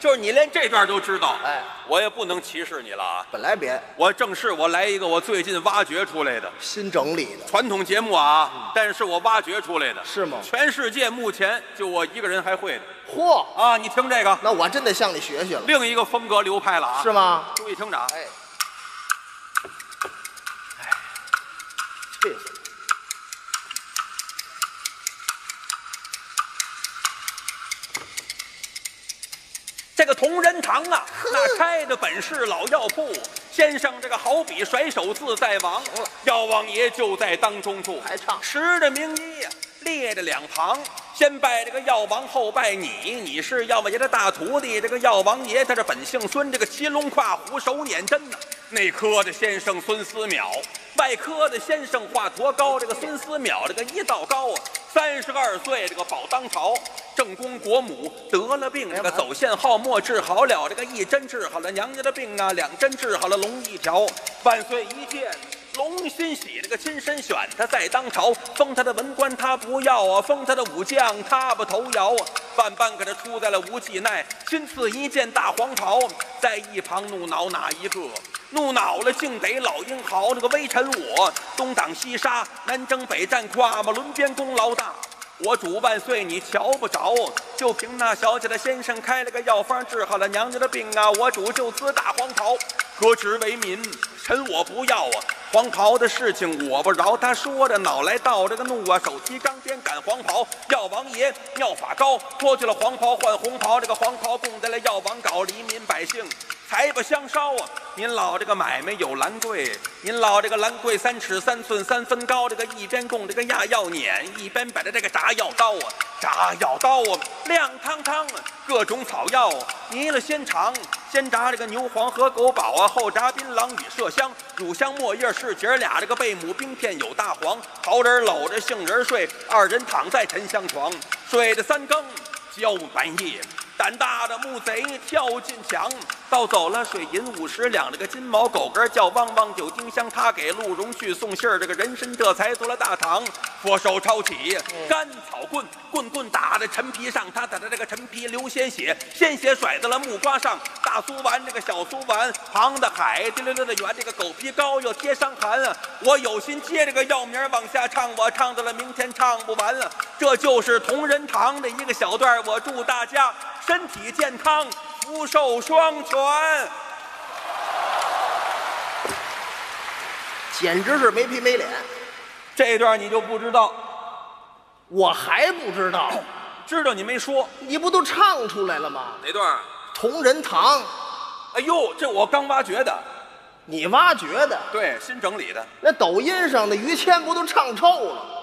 就是你连这段都知道，哎，我也不能歧视你了啊！本来别我正式我来一个我最近挖掘出来的新整理的，传统节目啊，但是我挖掘出来的，是吗全世界目前就我一个人还会的嚯！啊！你听这个，那我真得向你学学了，另一个风格流派了啊！是吗？注意听着哎，这是这个同仁堂啊，那开的本是老药铺，先生这个好比甩手自在王，药王爷就在当中住，还唱。持着名医呀，列着两旁，先拜这个药王，后拜你，你是药王爷的大徒弟，这个药王爷他这本姓孙，这个骑龙跨虎，手捻针呐，内科的先生孙思邈，外科的先生华佗高。这个孙思邈，这个一道高啊，三十二岁，这个保当朝。正宫国母得了病，这个走线号末治好了，这个一针治好了娘家的病啊，两针治好了龙一条。万岁一见。龙欣喜，这个亲身选他在当朝，封他的文官他不要啊，封他的武将他不投摇啊，万般给他出在了无忌奈，亲赐一件大黄袍，在一旁怒恼哪一个？怒恼了，竟得老英豪，这个微臣我东挡西杀，南征北战，跨马轮边功劳大。我主万岁，你瞧不着，就凭那小姐的先生开了个药方，治好了娘家的病啊！我主就赐大黄袍，革职为民，臣我不要啊！黄袍的事情我不饶。他说着恼来倒这个怒啊，手提钢鞭赶黄袍。药王爷妙法高，脱去了黄袍换红袍，这个黄袍供在了药王镐，黎民百姓。财不相烧啊！您老这个买卖有兰桂，您老这个兰桂三尺三寸三分高，这个一边供这个压药碾，一边摆着这个炸药刀啊，炸药刀啊，亮堂堂，各种草药捏了鲜肠，先炸这个牛黄和狗宝啊，后炸槟榔与麝香，乳香末叶是姐俩，这个贝母冰片有大黄，桃仁搂着杏仁睡，二人躺在沉香床，睡着三更交半夜。胆大的木贼跳进墙，盗走了水银五十两。这个金毛狗哥叫汪汪，九丁香他给鹿茸去送信儿。这个人参这才做了大堂，佛手抄起干草棍，棍棍打在陈皮上，他打的这个陈皮流鲜血，鲜血甩在了木瓜上。大苏丸这个小苏丸，旁的海滴溜溜的圆，这个狗皮膏药贴伤寒啊！我有心接这个药名往下唱，我唱到了明天唱不完了。这就是同仁堂的一个小段我祝大家。身体健康，福寿双全，简直是没皮没脸。这段你就不知道，我还不知道，(coughs) 知道你没说你不都唱出来了吗？哪段？同仁堂，哎呦，这我刚挖掘的，你挖掘的？对，新整理的。那抖音上的于谦不都唱臭了？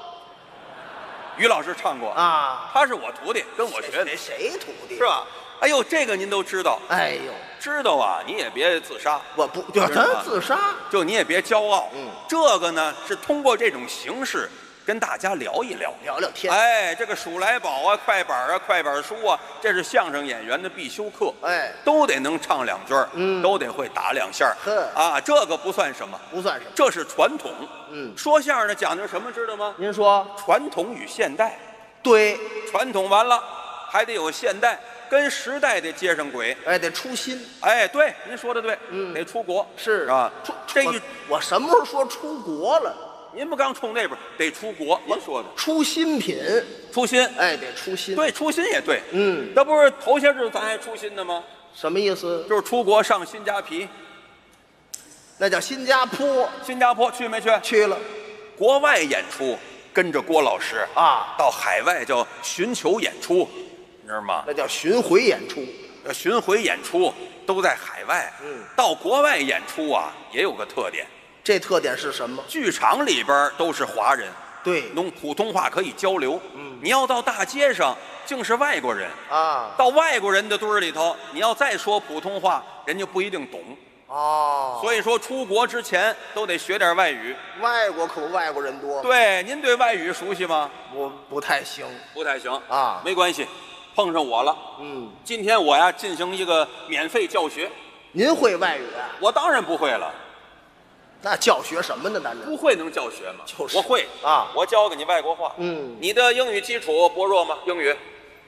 于老师唱过啊，他是我徒弟，跟我学的，谁徒弟是吧？哎呦，这个您都知道。哎呦，知道啊，你也别自杀。我不，就咱自杀，就你也别骄傲。嗯，这个呢是通过这种形式。跟大家聊一聊，聊聊天。哎，这个数来宝啊，快板啊，快板书啊，这是相声演员的必修课。哎，都得能唱两句嗯，都得会打两下呵，啊，这个不算什么，不算什么，这是传统。嗯，说相声的讲究什么，知道吗？您说，传统与现代。对，传统完了，还得有现代，跟时代得接上轨。哎，得出新。哎，对，您说的对，嗯，得出国是啊。出这一我什么时候说出国了？您不刚冲那边得出国？您说的出新品，出新，哎，得出新。对，出新也对。嗯，那不是头些日子咱还出新的吗？什么意思？就是出国上新加皮，那叫新加坡。新加坡去没去？去了。国外演出跟着郭老师啊，到海外叫寻求演出，你知道吗？那叫巡回演出。巡回演出都在海外。嗯，到国外演出啊，也有个特点。这特点是什么？剧场里边都是华人，对，用普通话可以交流。嗯，你要到大街上，竟是外国人啊。到外国人的堆儿里头，你要再说普通话，人家不一定懂。哦，所以说出国之前都得学点外语。外国可不外国人多。对，您对外语熟悉吗？我不太行，不太行啊。没关系，碰上我了。嗯，今天我呀进行一个免费教学。您会外语？我当然不会了。那教学什么呢？咱这不会能教学吗？就是我会啊，我教给你外国话。嗯，你的英语基础薄弱吗？英语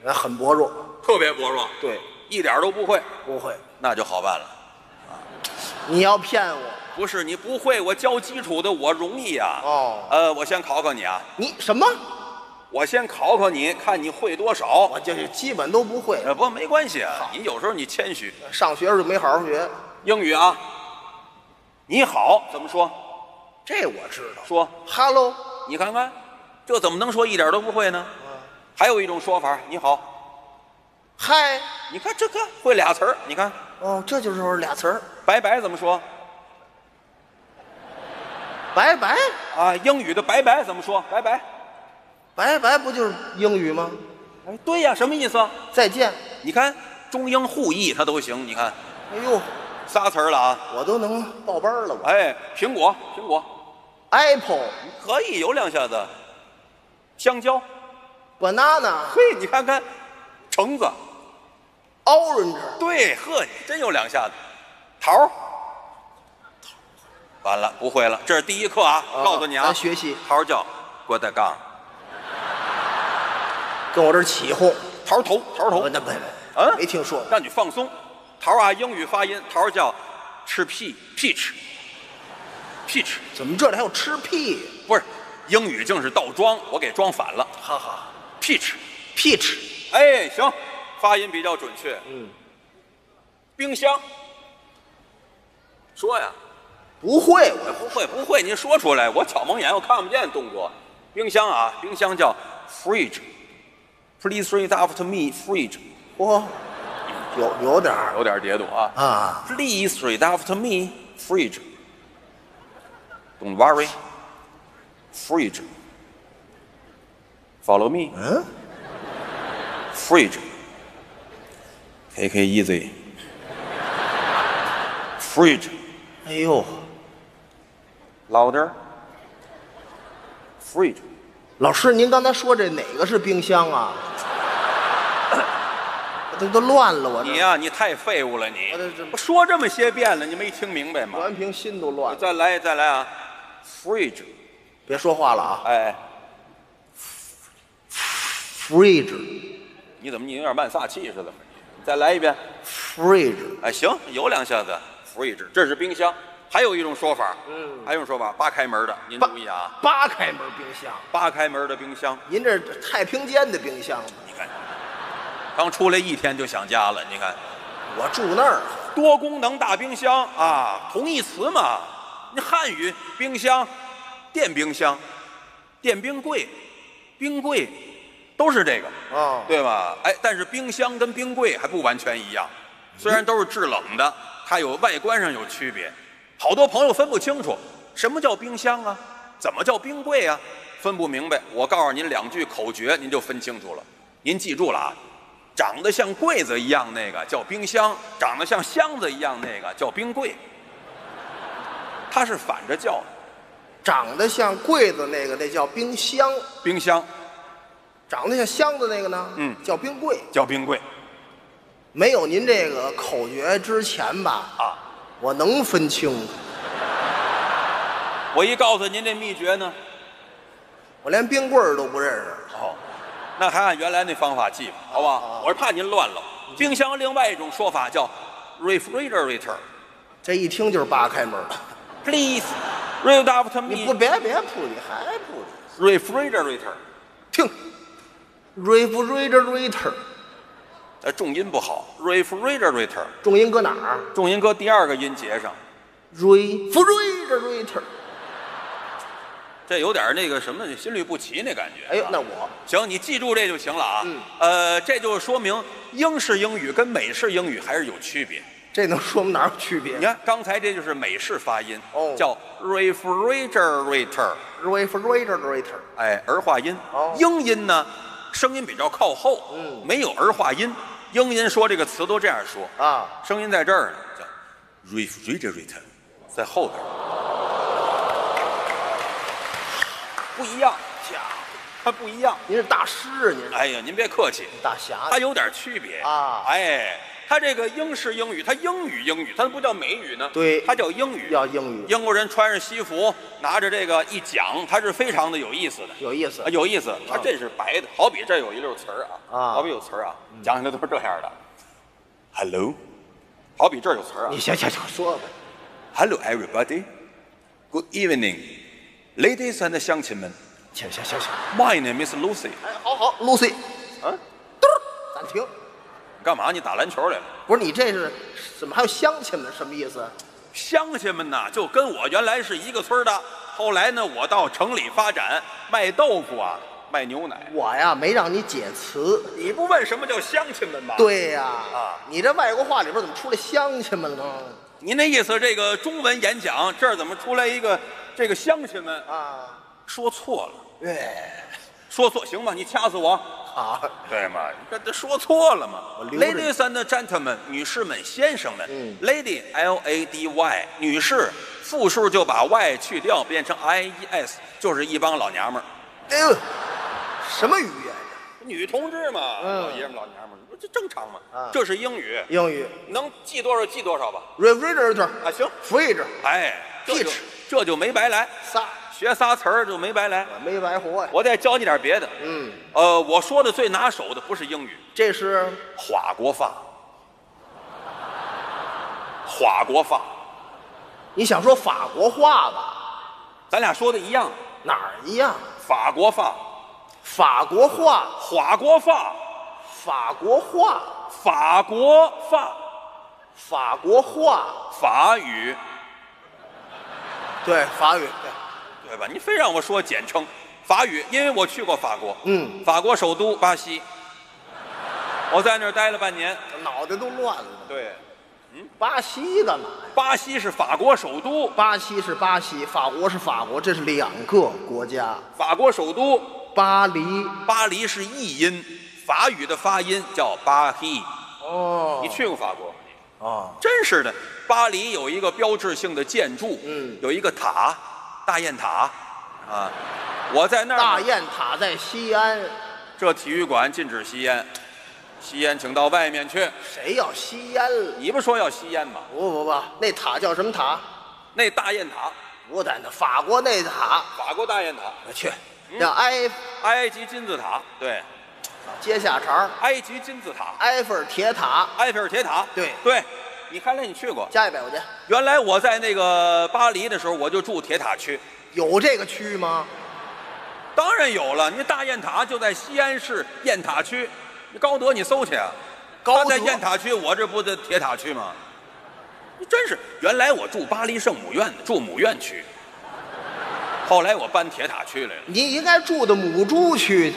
很薄弱，特别薄弱。对，一点都不会。不会，那就好办了。啊，你要骗我？不是你不会，我教基础的我容易啊。哦，呃，我先考考你啊。你什么？我先考考你，看你会多少。我就是基本都不会。呃，不，没关系啊。你有时候你谦虚。上学时候就没好好学英语啊。你好，怎么说？这我知道。说 “hello”，你看看，这怎么能说一点都不会呢？嗯，还有一种说法，你好，嗨，你看这个会俩词儿，你看，哦，这就是俩词儿。拜拜怎么说？拜拜啊，英语的拜拜怎么说？拜拜，拜拜不就是英语吗？哎，对呀，什么意思？再见。你看中英互译它都行，你看，哎呦，仨词儿了啊！我都能报班了。我哎，苹果，苹果 Apple、可以有两下子。香蕉，banana、嘿，你看看，橙子，orange、对，呵，真有两下子。桃儿，完了，不会了，这是第一课啊！啊告诉你啊，咱学习桃儿叫郭德纲，跟我这儿起哄。桃儿头，桃儿头我，那不嗯没听说过。让你放松。桃儿啊，英语发音，桃儿叫吃屁，peach，peach，怎么这里还有吃屁？不是，英语竟是倒装，我给装反了。哈哈，peach。，peach。哎，行，发音比较准确。嗯，冰箱，说呀，不会，我不会。不会，您说出来，我巧蒙眼，我看不见动作。冰箱啊，冰箱叫 fridge，please read after me，fridge，我有有点儿有点叠读啊。啊，Please read after me, fridge. Don't worry, fridge. Follow me, 嗯，fridge. Take it easy. Fridge. 哎呦，Louder. Fridge. 老师，您刚才说这哪个是冰箱啊？这都乱了，我这你呀、你太废物了你我这这！我说这么些遍了，你没听明白吗？栾平心都乱了。再来，再来啊！Fridge. 别说话了啊哎，，fridge 你怎么你有点慢撒气似的？再来一遍。fridge 哎，行，有两下子，fridge，这是冰箱。还有一种说法，嗯，还有一种说法，八开门的，您注意啊，八开门冰箱，八开门的冰箱，您这太平间的冰箱吗？你看，刚出来一天就想家了，你看，我住那儿，多功能大冰箱啊，同义词嘛。你汉语冰箱、电冰箱、电冰柜、冰柜，都是这个，哦对吧？哎，但是冰箱跟冰柜还不完全一样，虽然都是制冷的，它有外观上有区别。好多朋友分不清楚什么叫冰箱啊，怎么叫冰柜啊，分不明白。我告诉您两句口诀，您就分清楚了。您记住了啊，长得像柜子一样那个叫冰箱，长得像箱子一样那个叫冰柜。它是反着叫的，长得像柜子那个那叫冰箱，冰箱长得像箱子那个呢，嗯叫冰柜。叫冰柜没有您这个口诀之前吧，啊。我能分清楚，我一告诉您这秘诀呢，我连冰棍儿都不认识。哦，那还按原来那方法记吧，好不好？我是怕您乱了。冰箱另外一种说法叫 refrigerator。这一听就是八开门。Please read after 你不 me. 别别铺你还铺你，Refrigerator，听，refrigerator 呃，重音不好。Refrigerator，重音搁哪儿重音搁第二个音节上，？refrigerator。这有点那个什么心律不齐那感觉。哎呦，那我行，你记住这就行了啊。嗯呃，这就说明英式英语跟美式英语还是有区别。这能说明哪有区别你看，刚才这就是美式发音，哦叫 refrigerator，？refrigerator 哎，儿化音。哦英音呢，声音比较靠后，嗯没有儿化音。英音说这个词都这样说，啊，声音在这儿呢，叫 refrigerator，在后边儿，不一样，它不一样。您是大师啊，您。是哎呀，您别客气，大侠。它有点区别。啊。哎，它这个英式英语，它英语英语，它不叫美语呢，对。它叫英语。要英语，英国人穿着西服，拿着这个一讲，他是非常的有意思的。有意思。啊，。有意思，它这是白的，好比这有一溜词儿啊，啊。好比有词儿啊，讲起来都是这样的。Hello，好比这儿有词儿啊。你行行行，说吧。，Hello everybody，Good evening，ladies and 乡亲们行行行行，，My name is Lucy。哎，好好，Lucy，嗯，嘚儿，暂停。干嘛？你打篮球来了？不是你这是怎么还有乡亲们？什么意思？乡亲们呐，就跟我原来是一个村的，后来呢，我到城里发展，卖豆腐啊，卖牛奶。我呀没让你解词。你不问什么叫乡亲们吗？，对呀，啊你这外国话里边怎么出来乡亲们了呢？您那意思，这个中文演讲这儿怎么出来一个这个乡亲们？啊，说错了，哎，说错行吗？你掐死我，好，对吗？这这说错了嘛留着？Ladies and gentlemen，女士们、先生们。嗯 Lady L A D Y，女士，复数就把 Y 去掉，变成 I E S，就是一帮老娘们儿。哎呦，什么语言？女同志嘛，嗯老爷们儿、老娘们儿，这正常嘛。啊这是英语，英语能记多少记多少吧。refrigerator 啊，行，fridge 哎，这就 Peach 这就没白来，仨，学仨词儿就没白来。没白活呀。我再教你点别的。嗯，呃，我说的最拿手的不是英语，这是？法国发，法国发，你想说法国话吧？咱俩说的一样，哪儿一样？法国发，法国话，法国发，法国话，法国发，法国话，法语，对，法语，对，对吧？你非让我说简称法语，因为我去过法国，嗯，法国首都巴西，我在那儿待了半年。脑袋都乱了。对，嗯巴西干嘛呀？巴西是法国首都，巴西是巴西，法国是法国，这是两个国家。法国首都巴黎，巴黎是译音，法语的发音叫巴黎。哦你去过法国吗？哦，真是的，巴黎有一个标志性的建筑，嗯。有一个塔，大雁塔，啊，我在那儿大雁塔在西安，这体育馆禁止吸烟，吸烟请到外面去。谁要吸烟了？你不说要吸烟吗？不不不，那塔叫什么塔？那大雁塔，不在那法国那塔，法国大雁塔，我去，嗯。叫埃埃及金字塔，对，接下茬埃及金字塔，埃菲尔铁塔，埃菲尔铁塔，对对，你看来你去过。加一百块钱，原来我在那个巴黎的时候，我就住铁塔区。有这个区吗？当然有了，你大雁塔就在西安市雁塔区，你高德你搜去啊。高德他在雁塔区，我这不在铁塔区吗？你真是，原来我住巴黎圣母院，住母院区，后来我搬铁塔区来了，你应该住的母猪区去。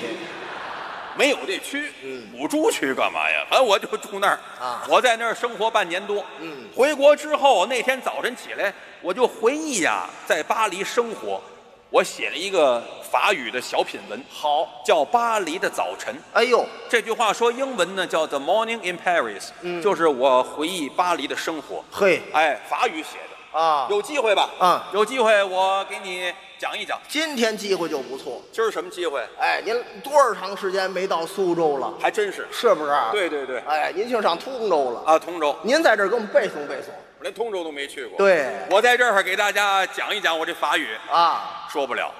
没有这区，母猪区干嘛呀？反正我就住那儿啊。我在那儿生活半年多，嗯。回国之后那天早晨起来，我就回忆呀，在巴黎生活，我写了一个法语的小品文，好，叫《巴黎的早晨》。哎呦，这句话说英文呢叫 The Morning in Paris，、嗯。就是我回忆巴黎的生活。嘿。哎，法语写的，啊，有机会吧？嗯有机会我给你讲一讲。今天机会就不错。今儿什么机会？哎，您多少长时间没到苏州了？还真是。是不是？对对对，哎，您净上通州了。啊，通州，您在这儿给我们背诵背诵。我连通州都没去过。，对，我在这儿给大家讲一讲我这法语，啊，说不了，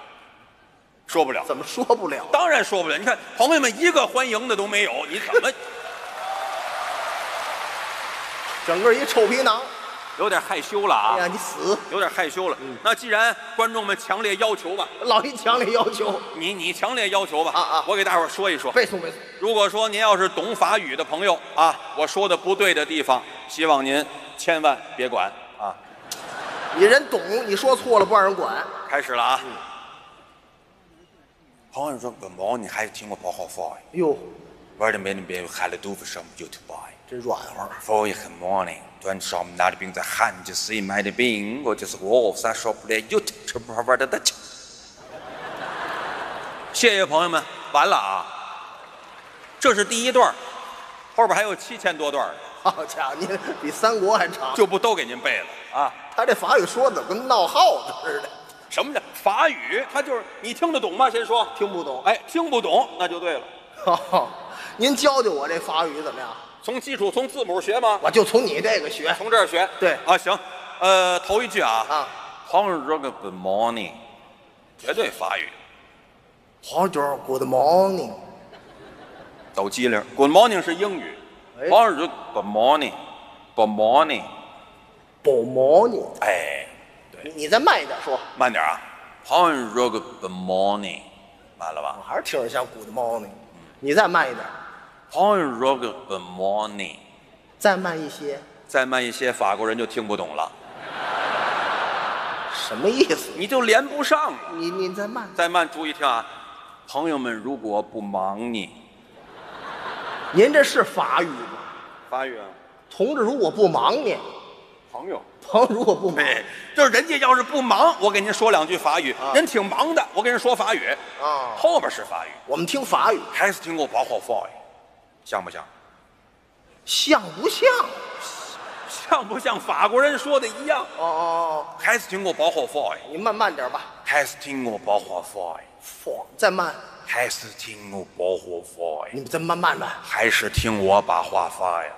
说不了，怎么说不了？当然说不了。你看朋友们一个欢迎的都没有，你怎么 (laughs) 整个一臭皮囊。有点害羞了啊？哎呀，你死！有点害羞了。那既然观众们强烈要求吧，老一强烈要求，你你强烈要求吧，啊啊我给大伙儿说一说。背诵背诵。如果说您要是懂法语的朋友啊，我说的不对的地方，希望您千万别管啊。你人懂，你说错了不让人管。开始了啊。朋友说个毛，你还是听过不好话呀。哟，玩的没那边喊了豆腐什么就去拜。真软和。For you good morning，昨天上午拿的饼在喊，就是谁买的饼，我就是我，啥说不来，有吃不好玩的得吃。谢谢朋友们，完了啊，这是第一段，后边还有七千多段儿，好家伙，您比三国还长。就不都给您背了啊。他这法语说的跟闹耗子似的，什么叫法语？他就是你听得懂吗？先说，听不懂。哎，听不懂那就对了。哦，(laughs) 您教教我这法语怎么样？从基础从字母学吗？我就从你这个学从这儿学。对啊，行。呃，头一句啊，啊。好像这个 Good morning，绝对法语。好久 Good morning，抖机灵。Good morning 是英语，哎好像是 Good morning，Good morning。Good morning。哎，对你再慢一点说，慢点啊，好像是这个 Good morning，慢了吧我？还是听着像 Good morning。你再慢一点，好像是这个 Good morning，再慢一些，再慢一些，法国人就听不懂了，什么意思？你就连不上。你你再慢，再慢，注意听啊，朋友们，如果不忙你，您这是法语吗？法语啊，同志，如果不忙你，朋友。朋友如果不忙。对，就是人家要是不忙，我给您说两句法语；啊。人挺忙的，我给人说法语。啊，后边是法语，我们听法语。还是听过包括法语，像不像？像不像？像不像法国人说的一样？哦哦哦，还是听过包括法语，你慢慢点吧，还是听过包括法语，放再慢，还是听我包括法语，你们再慢慢慢，还是听我把话发呀。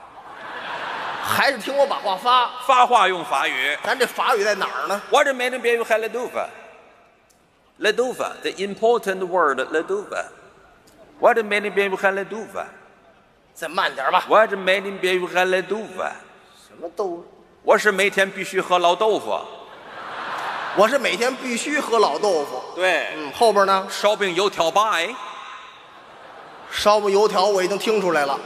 还是听我把话发。发话用法语。咱这法语在哪儿呢？我这每天别有喊 le d o v a le d o v a the important word le d o v a 我这每天别有喊 le d o v a 再慢点吧。我这每天别有喊 le d o v a 什么都，我是每天必须喝老豆腐。我是每天必须喝老豆腐。对，嗯，后边呢，烧饼油条白烧饼油条我已经听出来了，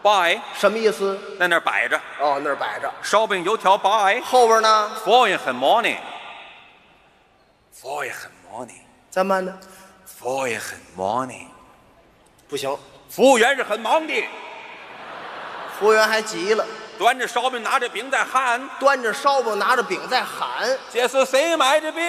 白什么意思？在那儿摆着，哦，那儿摆着。烧饼油条白。后边呢？服务员很忙呢，服务员很忙呢，再慢点。服务员很忙呢，不行，服务员是很忙的，服务员还急了，端着烧饼拿着饼在喊端着烧饼，拿着饼在喊：“这是谁买的饼？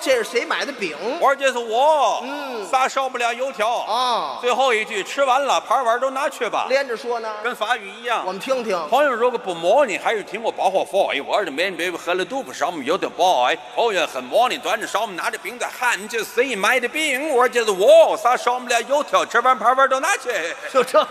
这是谁买的饼我说这是我。嗯仨烧不了油条。啊最后一句吃完了，盘碗都拿去吧。连着说呢，跟法语一样。我们听听。朋友如果不忙呢，还是听我包括法哎。我这每天别喝了豆腐上面有点饱哎。服务员很忙你，端着烧饼拿着饼在喊：“这是谁买的饼？”我说这是我。仨烧不了油条，吃完盘碗都拿去。就这，